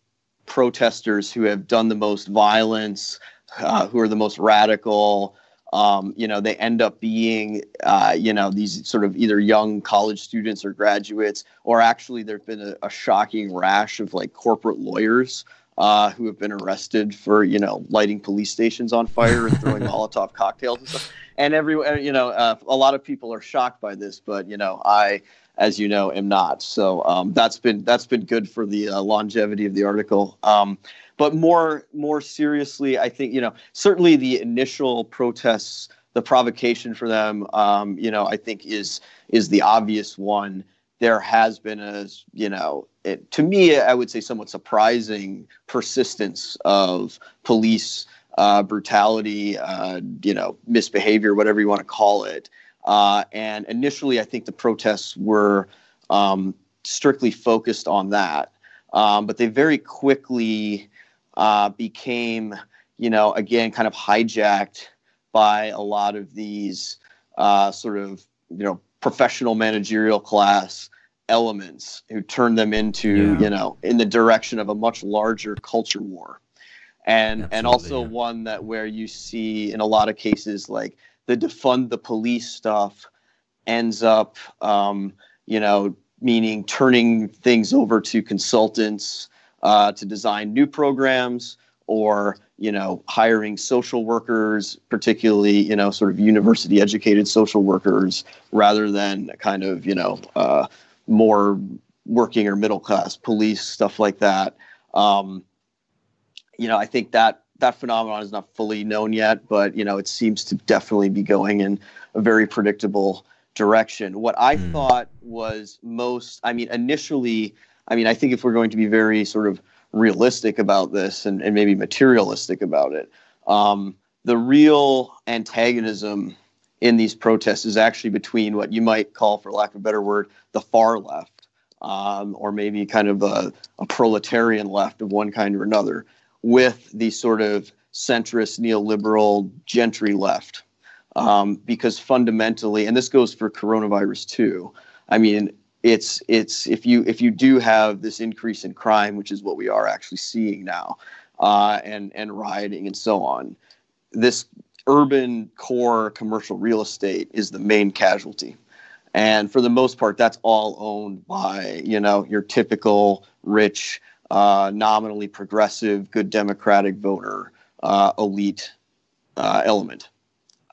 protesters who have done the most violence, uh, who are the most radical, um, you know, they end up being, uh, you know, these sort of either young college students or graduates, or actually there's been a, a, shocking rash of like corporate lawyers uh, who have been arrested for, you know, lighting police stations on fire and throwing Molotov cocktails and stuff. And every, uh, you know, uh, a lot of people are shocked by this, but you know, I, as you know, am not. So um, that's been that's been good for the uh, longevity of the article. Um, but more more seriously, I think you know certainly the initial protests, the provocation for them, um, you know, I think is is the obvious one. There has been a you know it, to me, I would say somewhat surprising persistence of police uh, brutality, uh, you know, misbehavior, whatever you want to call it. Uh, and initially, I think the protests were um, strictly focused on that. Um, but they very quickly uh, became, you know, again, kind of hijacked by a lot of these uh, sort of, you know, professional managerial class elements who turned them into, yeah. you know, in the direction of a much larger culture war. And, Absolutely, and also yeah. one that where you see in a lot of cases like the defund the police stuff ends up um, you know meaning turning things over to consultants uh, to design new programs or you know hiring social workers particularly you know sort of university educated social workers rather than kind of you know uh, more working or middle class police stuff like that um, you know i think that that phenomenon is not fully known yet but you know it seems to definitely be going in a very predictable direction what i mm. thought was most i mean initially I mean, I think if we're going to be very sort of realistic about this and, and maybe materialistic about it, um, the real antagonism in these protests is actually between what you might call, for lack of a better word, the far left, um, or maybe kind of a, a, proletarian left of one kind or another, with the sort of centrist, neoliberal, gentry left. Um, because fundamentally, and this goes for coronavirus too, I mean, it's it's if you if you do have this increase in crime, which is what we are actually seeing now, uh, and and rioting and so on, this urban core commercial real estate is the main casualty, and for the most part, that's all owned by you know your typical rich uh, nominally progressive, good Democratic voter uh, elite uh, element.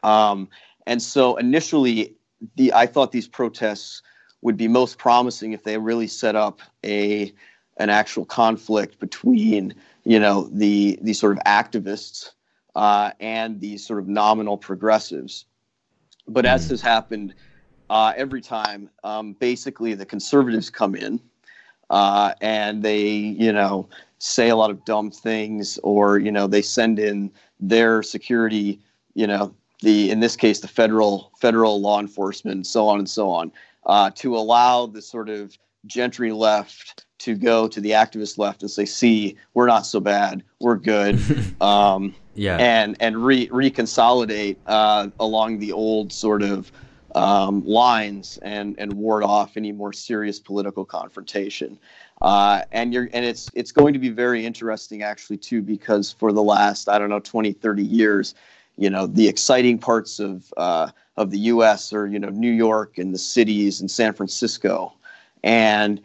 Um, and so initially, the I thought these protests would be most promising if they really set up a an actual conflict between you know the the sort of activists uh, and these sort of nominal progressives. But as hmm. has happened uh, every time, um, basically the conservatives come in uh, and they, you know, say a lot of dumb things, or you know, they send in their security, you know, the in this case the federal federal law enforcement, so on and so on, uh, to allow the sort of gentry left to go to the activist left and say, "See, we're not so bad, we're good," um, yeah, and and re- reconsolidate uh, along the old sort of um, lines and and ward off any more serious political confrontation. Uh, and you're and it's it's going to be very interesting actually too because for the last I don't know 20 30 years, you know the exciting parts of uh, of the U.S. are you know New York and the cities and San Francisco, and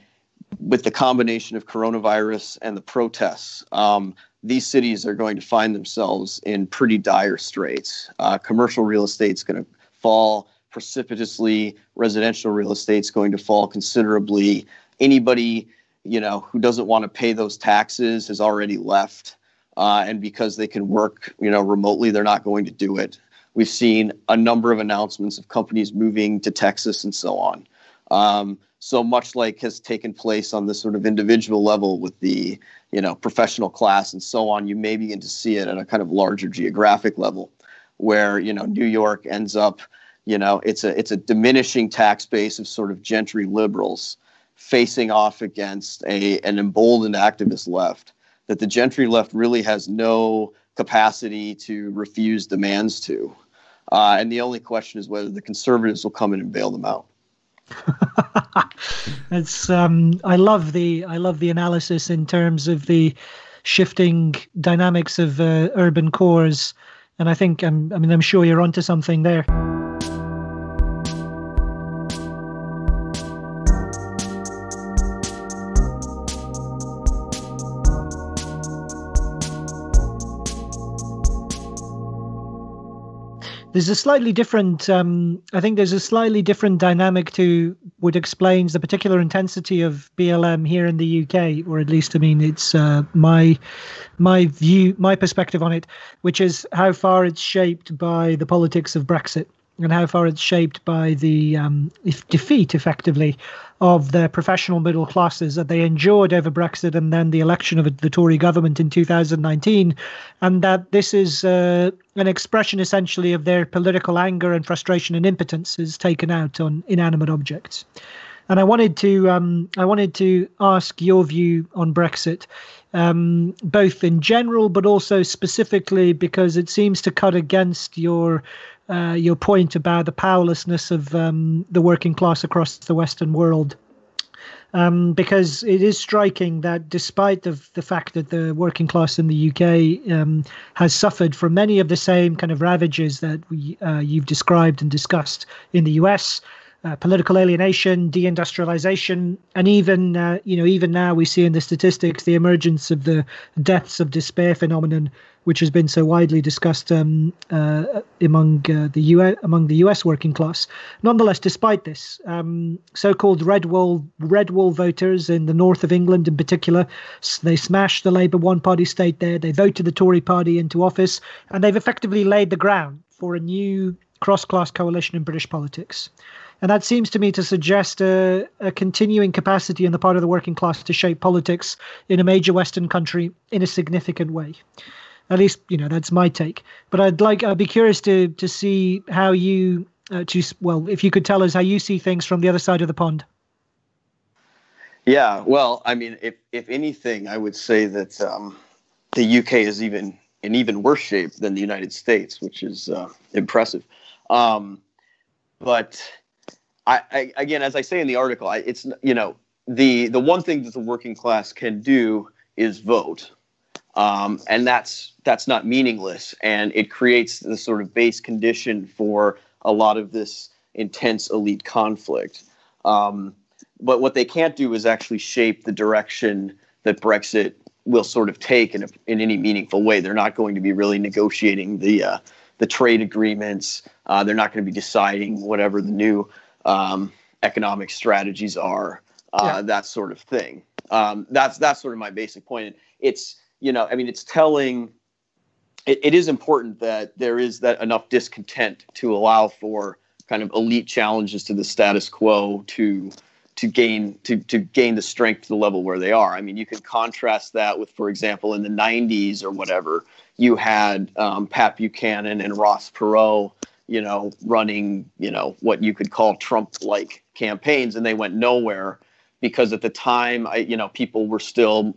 with the combination of coronavirus and the protests, um, these cities are going to find themselves in pretty dire straits. Uh, commercial real estate is going to fall precipitously. Residential real estate is going to fall considerably. Anybody, you know, who doesn't want to pay those taxes has already left, uh, and because they can work, you know, remotely, they're not going to do it. We've seen a number of announcements of companies moving to Texas and so on. Um, so much like has taken place on this sort of individual level with the you know professional class and so on you may begin to see it at a kind of larger geographic level where you know new york ends up you know it's a it's a diminishing tax base of sort of gentry liberals facing off against a an emboldened activist left that the gentry left really has no capacity to refuse demands to. Uh, and the only question is whether the conservatives will come in and bail them out. It's um, I love the I love the analysis in terms of the shifting dynamics of uh, urban cores, and I think I'm, um, I mean I'm sure you're onto something there. There's a slightly different um, i think there's a slightly different dynamic to what explains the particular intensity of blm here in the uk or at least i mean it's uh, my my view my perspective on it which is how far it's shaped by the politics of brexit and how far it's shaped by the um, defeat, effectively, of the professional middle classes that they endured over Brexit and then the election of the Tory government in 2019, and that this is uh, an expression essentially of their political anger and frustration and impotence is taken out on inanimate objects. And I wanted to um, I wanted to ask your view on Brexit, um, both in general but also specifically because it seems to cut against your uh, your point about the powerlessness of um, the working class across the Western world. Um, because it is striking that despite the, the fact that the working class in the UK um, has suffered from many of the same kind of ravages that we, uh, you've described and discussed in the US, uh, political alienation, deindustrialization, and even uh, you know even now we see in the statistics the emergence of the deaths of despair phenomenon, which has been so widely discussed um, uh, among uh, the US among the U.S. working class. Nonetheless, despite this, um, so-called red wall red wall voters in the north of England, in particular, they smashed the Labour one-party state there. They voted the Tory party into office, and they've effectively laid the ground for a new cross-class coalition in British politics. And that seems to me to suggest a, a, continuing capacity on the part of the working class to shape politics in a major Western country in a significant way. At least, you know, that's my take. But I'd like, I'd be curious to to see how you, uh, to well, if you could tell us how you see things from the other side of the pond. Yeah, well, I mean, if if anything, I would say that um, the UK is even in even worse shape than the United States, which is uh, impressive. Um, but I, I, again, as I say in the article, I, it's you know the the one thing that the working class can do is vote, um, and that's that's not meaningless, and it creates the sort of base condition for a lot of this intense elite conflict. Um, but what they can't do is actually shape the direction that Brexit will sort of take in, a, in any meaningful way. They're not going to be really negotiating the uh, the trade agreements. Uh, they're not going to be deciding whatever the new um, economic strategies are. Uh, yeah. That sort of thing. Um, that's that's sort of my basic point. It's you know, I mean, it's telling. It, it is important that there is that enough discontent to allow for kind of elite challenges to the status quo to to gain to to gain the strength to the level where they are. I mean, you can contrast that with, for example, in the '90s or whatever, you had um, Pat Buchanan and Ross Perot, you know, running you know what you could call Trump-like campaigns, and they went nowhere because at the time, I, you know, people were still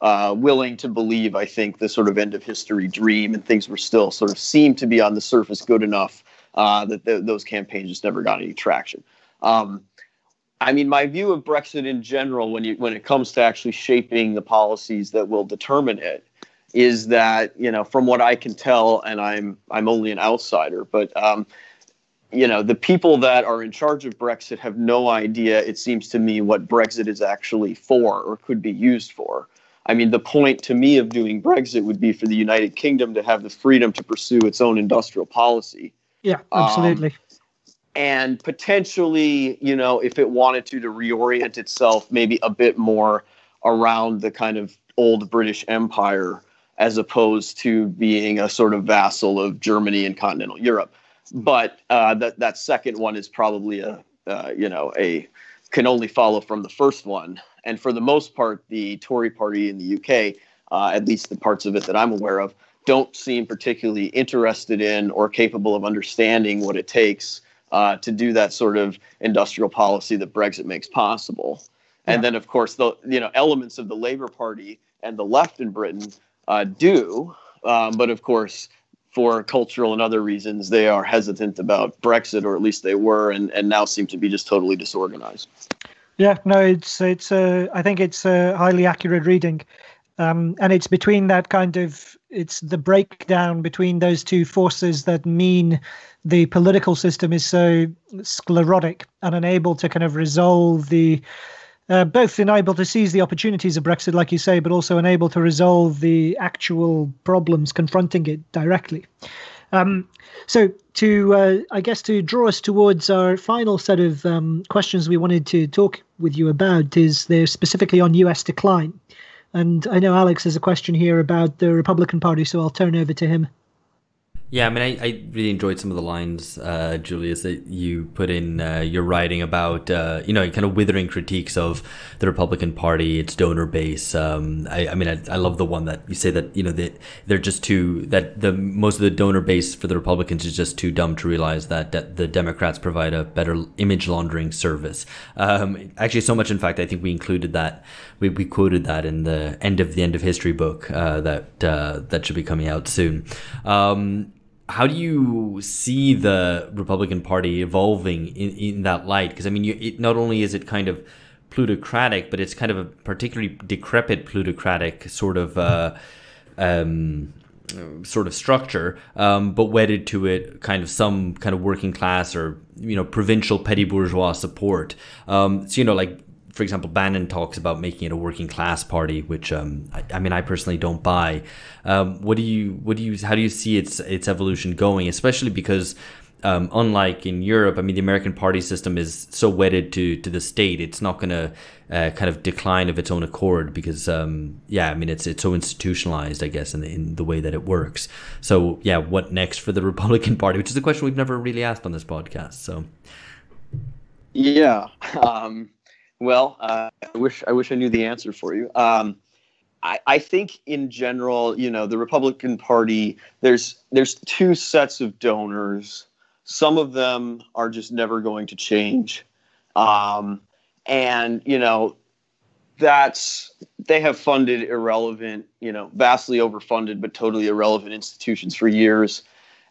uh, willing to believe, I think, the sort of end of history dream, and things were still sort of seemed to be on the surface good enough uh, that the, those campaigns just never got any traction. Um, I mean, my view of Brexit in general, when you when it comes to actually shaping the policies that will determine it, is that you know, from what I can tell, and I'm I'm only an outsider, but um, you know, the people that are in charge of Brexit have no idea. It seems to me what Brexit is actually for or could be used for. I mean, the point to me of doing Brexit would be for the United Kingdom to have the freedom to pursue its own industrial policy. Yeah, absolutely. Um, and potentially, you know, if it wanted to, to reorient itself maybe a bit more around the kind of old British Empire as opposed to being a sort of vassal of Germany and continental Europe. But uh, that that second one is probably a uh, you know a can only follow from the first one. And for the most part, the Tory party in the UK, uh, at least the parts of it that I'm aware of, don't seem particularly interested in or capable of understanding what it takes uh, to do that sort of industrial policy that Brexit makes possible. Yeah. And then, of course, the you know elements of the Labour Party and the left in Britain uh, do, um, but of course, for cultural and other reasons, they are hesitant about Brexit, or at least they were, and, and now seem to be just totally disorganized. Yeah, no, it's it's. a. I think it's a highly accurate reading, um, and it's between that kind of it's the breakdown between those two forces that mean the political system is so sclerotic and unable to kind of resolve the uh, both unable to seize the opportunities of Brexit, like you say, but also unable to resolve the actual problems confronting it directly. Um, so, to uh, I guess to draw us towards our final set of um, questions we wanted to talk with you about is they're specifically on U.S. decline, and I know Alex has a question here about the Republican Party, so I'll turn over to him. Yeah, I mean, I, I really enjoyed some of the lines, uh, Julius, that you put in uh, your writing about, uh, you know, kind of withering critiques of the Republican Party, its donor base. Um, I, I, mean, I, I, love the one that you say that, you know, they, they're just too, that the most of the donor base for the Republicans is just too dumb to realize that, that the Democrats provide a better image laundering service. Um, actually, so much, in fact, I think we included that, we, we quoted that in the end of the end of history book uh, that, uh, that should be coming out soon. Um, how do you see the Republican Party evolving in, in that light? Because I mean, you, it, not only is it kind of plutocratic, but it's kind of a particularly decrepit plutocratic sort of uh, um, sort of structure, um, but wedded to it kind of some kind of working class or you know provincial petty bourgeois support. Um, so you know, like for example, Bannon talks about making it a working class party, which um, I, I, mean, I personally don't buy. Um, what do you, what do you, how do you see its its evolution going? Especially because, um, unlike in Europe, I mean, the American party system is so wedded to to the state, it's not going to uh, kind of decline of its own accord because, um, yeah, I mean, it's it's so institutionalized, I guess, in the, in the way that it works. So, yeah, what next for the Republican Party? Which is a question we've never really asked on this podcast. So. Yeah. Um, well, uh, I wish I wish I knew the answer for you. Um, I, I think in general, you know, the Republican Party there's there's two sets of donors. Some of them are just never going to change, um, and you know, that's they have funded irrelevant, you know, vastly overfunded but totally irrelevant institutions for years,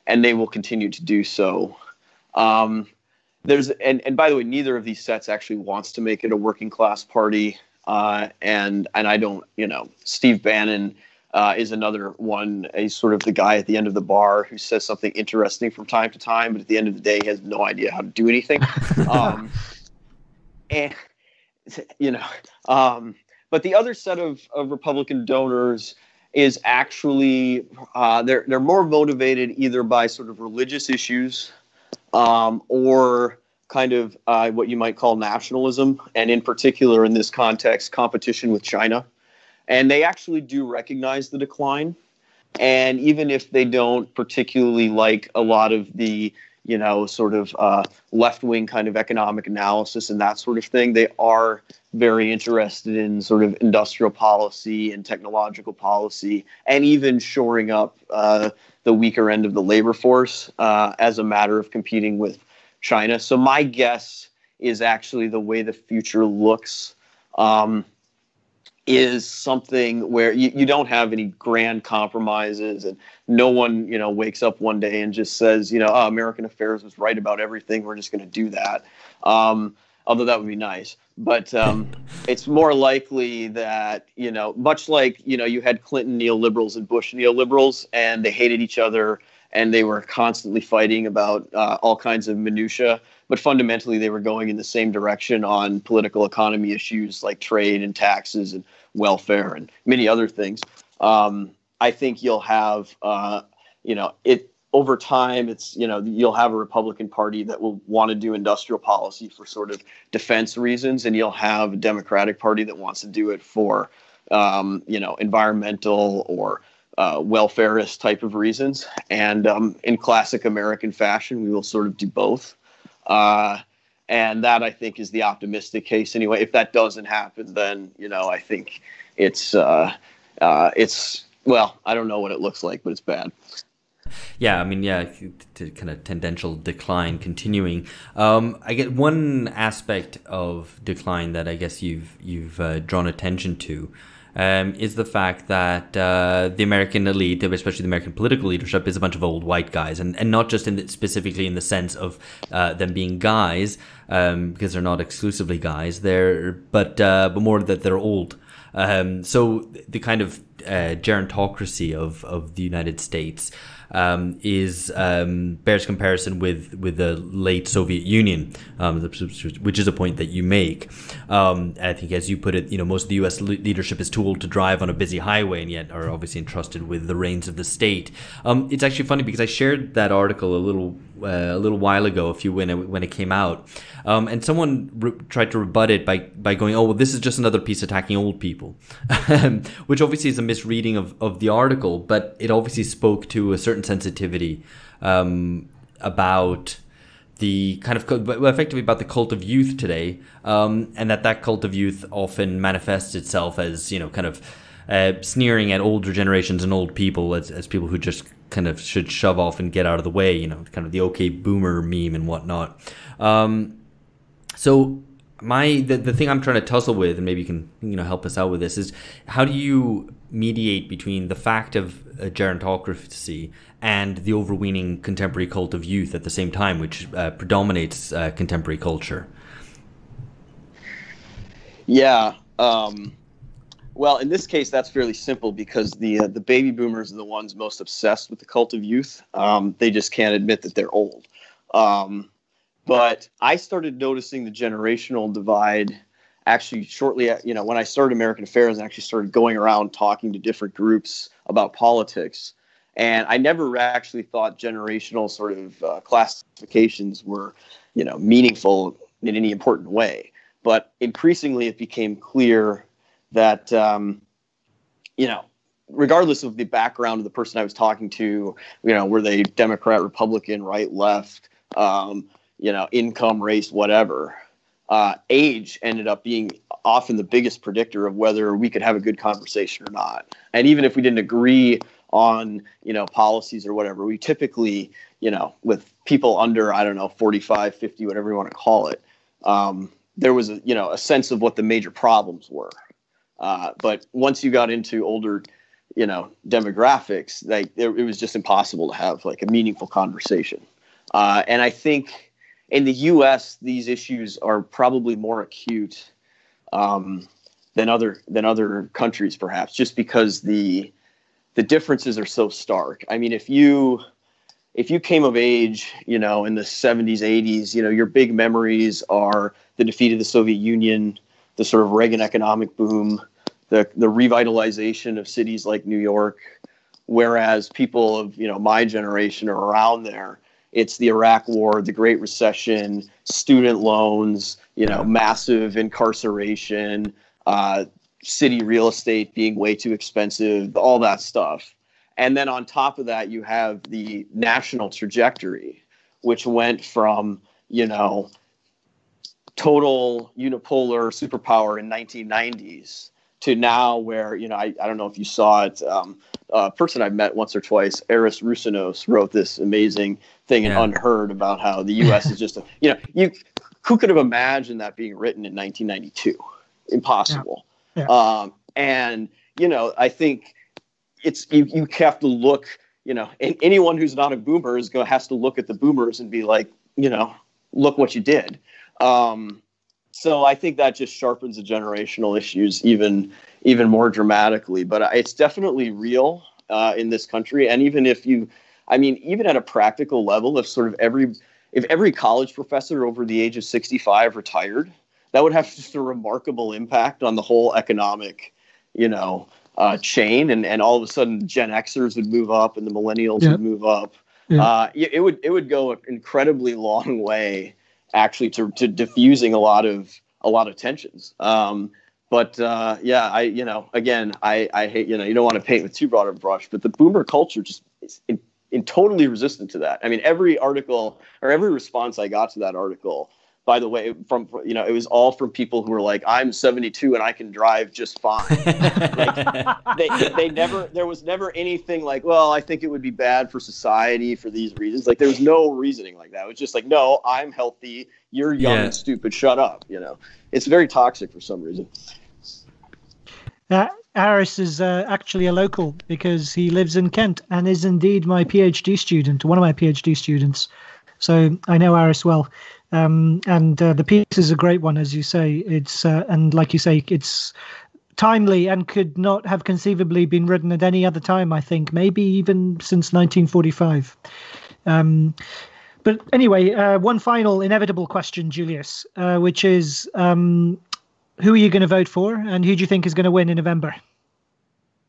and they will continue to do so. Um, there's and, and by the way neither of these sets actually wants to make it a working class party. Uh, and and i don't you know steve bannon uh, is another one a sort of the guy at the end of the bar who says something interesting from time to time but at the end of the day he has no idea how to do anything. Um, and you know um, but the other set of, of Republican donors is actually uh, they're they're more motivated either by sort of religious issues um, or kind of uh, what you might call nationalism, and in particular in this context, competition with China. And they actually do recognize the decline. And even if they don't particularly like a lot of the you know, sort of uh, left wing kind of economic analysis and that sort of thing. They are very interested in sort of industrial policy and technological policy, and even shoring up uh, the weaker end of the labor force uh, as a matter of competing with China. So, my guess is actually the way the future looks. Um, is something where you, you don't have any grand compromises and no one you know wakes up one day and just says you know oh, american affairs was right about everything. We're just going to do that. Um, although that would be nice. But um, it's more likely that you know much like you know you had clinton neoliberals and bush neoliberals and they hated each other and they were constantly fighting about uh, all kinds of minutia but fundamentally they were going in the same direction on political economy issues like trade and taxes and welfare and many other things. Um, I think you'll have, uh, you know, it over time. It's you know you'll have a Republican Party that will want to do industrial policy for sort of defense reasons, and you'll have a Democratic Party that wants to do it for, um, you know, environmental or uh, welfareist type of reasons. And um, in classic American fashion, we will sort of do both. Uh, and that I think is the optimistic case anyway. If that doesn't happen, then you know I think it's uh, uh, it's well, I don't know what it looks like, but it's bad. Yeah, I mean, yeah, to kind of tendential decline continuing. Um, I get one aspect of decline that I guess you've you've uh, drawn attention to um, is the fact that uh, the American elite, especially the American political leadership, is a bunch of old white guys, and, and not just in the, specifically in the sense of uh, them being guys, um, because they're not exclusively guys. They're but uh, but more that they're old. Um, so the kind of uh, gerontocracy of of the United States um, is um, bears comparison with with the late Soviet Union, um, which is a point that you make. Um, I think, as you put it, you know, most of the U.S. leadership is too old to drive on a busy highway, and yet are obviously entrusted with the reins of the state. Um, it's actually funny because I shared that article a little uh, a little while ago, a few when it, when it came out, um, and someone re- tried to rebut it by by going, "Oh, well, this is just another piece attacking old people," which obviously is a misreading of of the article, but it obviously spoke to a certain sensitivity um, about the kind of well, effectively about the cult of youth today, um, and that that cult of youth often manifests itself as you know kind of uh, sneering at older generations and old people as, as people who just kind of should shove off and get out of the way, you know, kind of the okay boomer meme and whatnot. Um, so my the, the thing I'm trying to tussle with, and maybe you can you know help us out with this, is how do you mediate between the fact of a gerontocracy and the overweening contemporary cult of youth at the same time, which uh, predominates uh, contemporary culture? Yeah. Um, well, in this case, that's fairly simple because the uh, the baby boomers are the ones most obsessed with the cult of youth. Um, they just can't admit that they're old. Um, but I started noticing the generational divide actually shortly, you know, when I started American Affairs and actually started going around talking to different groups about politics. And I never actually thought generational sort of uh, classifications were, you know, meaningful in any important way. But increasingly, it became clear that um, you know regardless of the background of the person I was talking to, you know, were they Democrat, Republican, right, left, um, you know, income, race, whatever, uh, age ended up being often the biggest predictor of whether we could have a good conversation or not. And even if we didn't agree on, you know, policies or whatever, we typically, you know, with people under, I don't know, 45, 50, whatever you want to call it, um, there was a, you know, a sense of what the major problems were. Uh, but once you got into older, you know, demographics, like it, was just impossible to have like a meaningful conversation. Uh, and I think in the U.S. these issues are probably more acute um, than other than other countries, perhaps, just because the the differences are so stark. I mean, if you if you came of age, you know, in the 70s, 80s, you know, your big memories are the defeat of the Soviet Union, the sort of Reagan economic boom, the the revitalization of cities like New York, whereas people of you know my generation are around there. It's the Iraq War, the Great Recession, student loans, you know, massive incarceration, uh, city real estate being way too expensive, all that stuff. And then on top of that, you have the national trajectory, which went from, you know, total unipolar superpower in 1990s to now where, you know, I, I don't know if you saw it. Um, a person I've met once or twice, Aris Roussinos, wrote this amazing thing in UnHerd about how the U.S. is just, a, you know, you who could have imagined that being written in 1992? Impossible. Yeah. Yeah. Um, and you know, I think it's you, you have to look you know and anyone who's not a boomer is going has to look at the boomers and be like you know look what you did um, so i think that just sharpens the generational issues even even more dramatically but it's definitely real uh, in this country and even if you i mean even at a practical level if sort of every if every college professor over the age of 65 retired that would have just a remarkable impact on the whole economic you know uh, chain, and, and all of a sudden Gen Xers would move up and the millennials yep. would move up. Yep. Uh, it would it would go an incredibly long way actually to, to diffusing a lot of a lot of tensions. Um, but uh, yeah, I you know again I I hate you know you don't want to paint with too broad a brush, but the boomer culture just is in, in totally resistant to that. I mean, every article or every response I got to that article by the way, from you know, it was all from people who were like, "I'm 72 and I can drive just fine." like, they, they never, there was never anything like, "Well, I think it would be bad for society for these reasons." Like, there was no reasoning like that. It was just like, "No, I'm healthy. You're young yeah. and stupid. Shut up." You know, it's very toxic for some reason. Uh, Aris is uh, actually a local because he lives in Kent and is indeed my PhD student, one of my PhD students. So I know Aris well. Um, and uh, the piece is a great one, as you say. It's uh, and like you say, it's timely and could not have conceivably been written at any other time. I think maybe even since 1945. Um, but anyway, uh, one final inevitable question, Julius, uh, which is um, who are you going to vote for, and who do you think is going to win in November?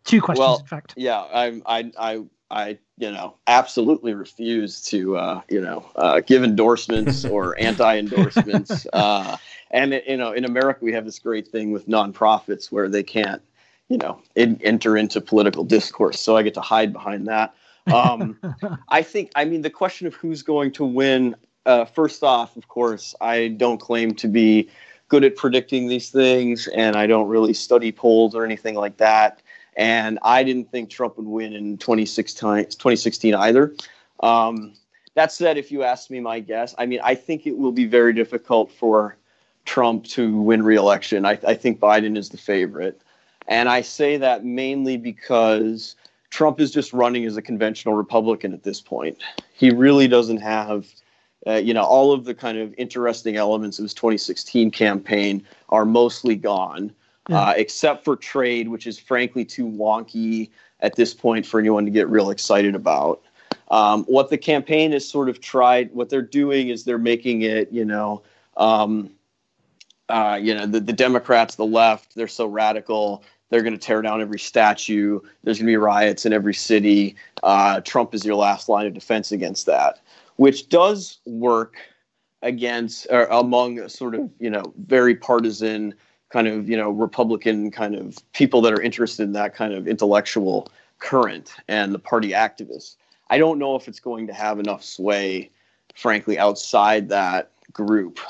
Two questions, well, in fact. Yeah, I, I, I, I you know, absolutely refuse to, uh, you know, uh, give endorsements or anti-endorsements. Uh, and it, you know, in America, we have this great thing with nonprofits where they can't, you know, in, enter into political discourse. So I get to hide behind that. Um, I think, I mean, the question of who's going to win. Uh, first off, of course, I don't claim to be good at predicting these things, and I don't really study polls or anything like that. And I didn't think Trump would win in 2016, 2016 either. Um, that said, if you ask me my guess, I mean, I think it will be very difficult for Trump to win re-election. I, I think Biden is the favorite. And I say that mainly because Trump is just running as a conventional Republican at this point. He really doesn't have, uh, you know, all of the kind of interesting elements of his 2016 campaign are mostly gone yeah. uh, except for trade, which is frankly too wonky at this point for anyone to get real excited about. Um, what the campaign has sort of tried, what they're doing is they're making it, you know, um, uh, you know, the, the Democrats, the left, they're so radical. They're going to tear down every statue. There's going to be riots in every city. Uh, Trump is your last line of defense against that, which does work against or among sort of you know very partisan kind of you know Republican kind of people that are interested in that kind of intellectual current and the party activists. I don't know if it's going to have enough sway, frankly, outside that group.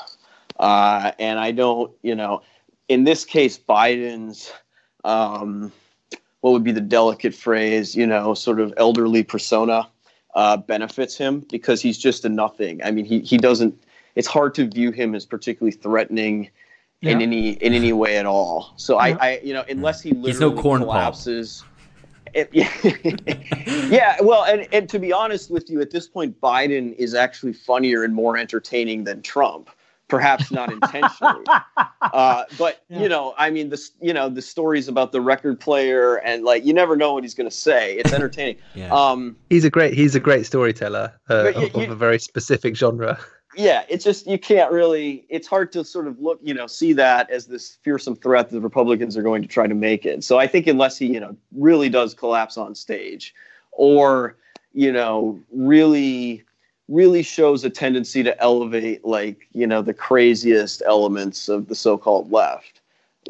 Uh, and I don't, you know, in this case, Biden's, um, what would be the delicate phrase, you know, sort of elderly persona uh, benefits him because he's just a nothing. I mean, he, he doesn't, it's hard to view him as particularly threatening yeah. in any in any way at all. So yeah. I, I, you know, unless he literally He's no corn collapses. It, yeah, yeah, well, and, and to be honest with you, at this point, Biden is actually funnier and more entertaining than Trump. Perhaps not intentionally, uh, but yeah. you know, I mean, the you know the stories about the record player and like you never know what he's going to say. It's entertaining. yeah. um, he's a great he's a great storyteller uh, of, you, of, a very specific genre yeah, it's just you can't really. It's hard to sort of look, you know, see that as this fearsome threat that the Republicans are going to try to make it. So I think unless he, you know, really does collapse on stage, or you know, really, really shows a tendency to elevate like you know the craziest elements of the so-called left,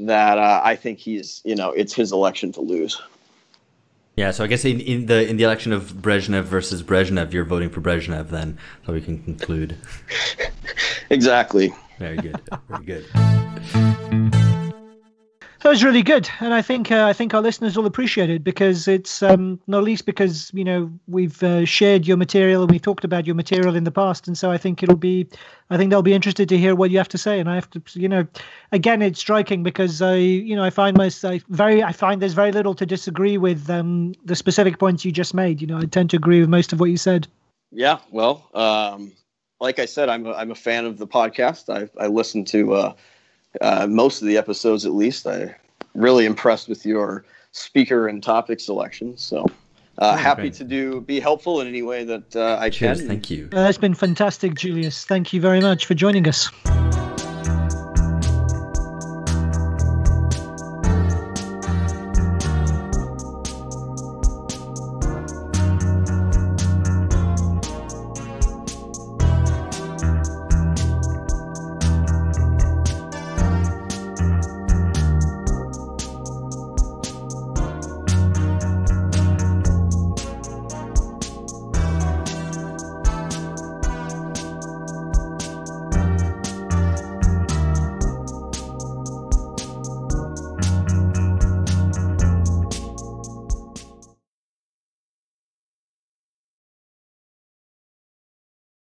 that uh, I think he's, you know, it's his election to lose. Yeah, so I guess in, in the in the election of Brezhnev versus Brezhnev, you're voting for Brezhnev then, so we can conclude. exactly. Very good. Very good. That was really good, and I think uh, I think our listeners will appreciate it because it's um, not least because you know we've uh, shared your material and we've talked about your material in the past, and so I think it'll be, I think they'll be interested to hear what you have to say, and I have to, you know, again it's striking because I, you know, I find myself very, I find there's very little to disagree with um, the specific points you just made. You know, I tend to agree with most of what you said. Yeah, well, um, like I said, I'm a, I'm a fan of the podcast. I I listen to. Uh, uh, most of the episodes at least. I really impressed with your speaker and topic selection. So uh, oh, happy great. to do be helpful in any way that uh, I Cheers, can. Thank you. Uh, it's been fantastic, Julius. Thank you very much for joining us.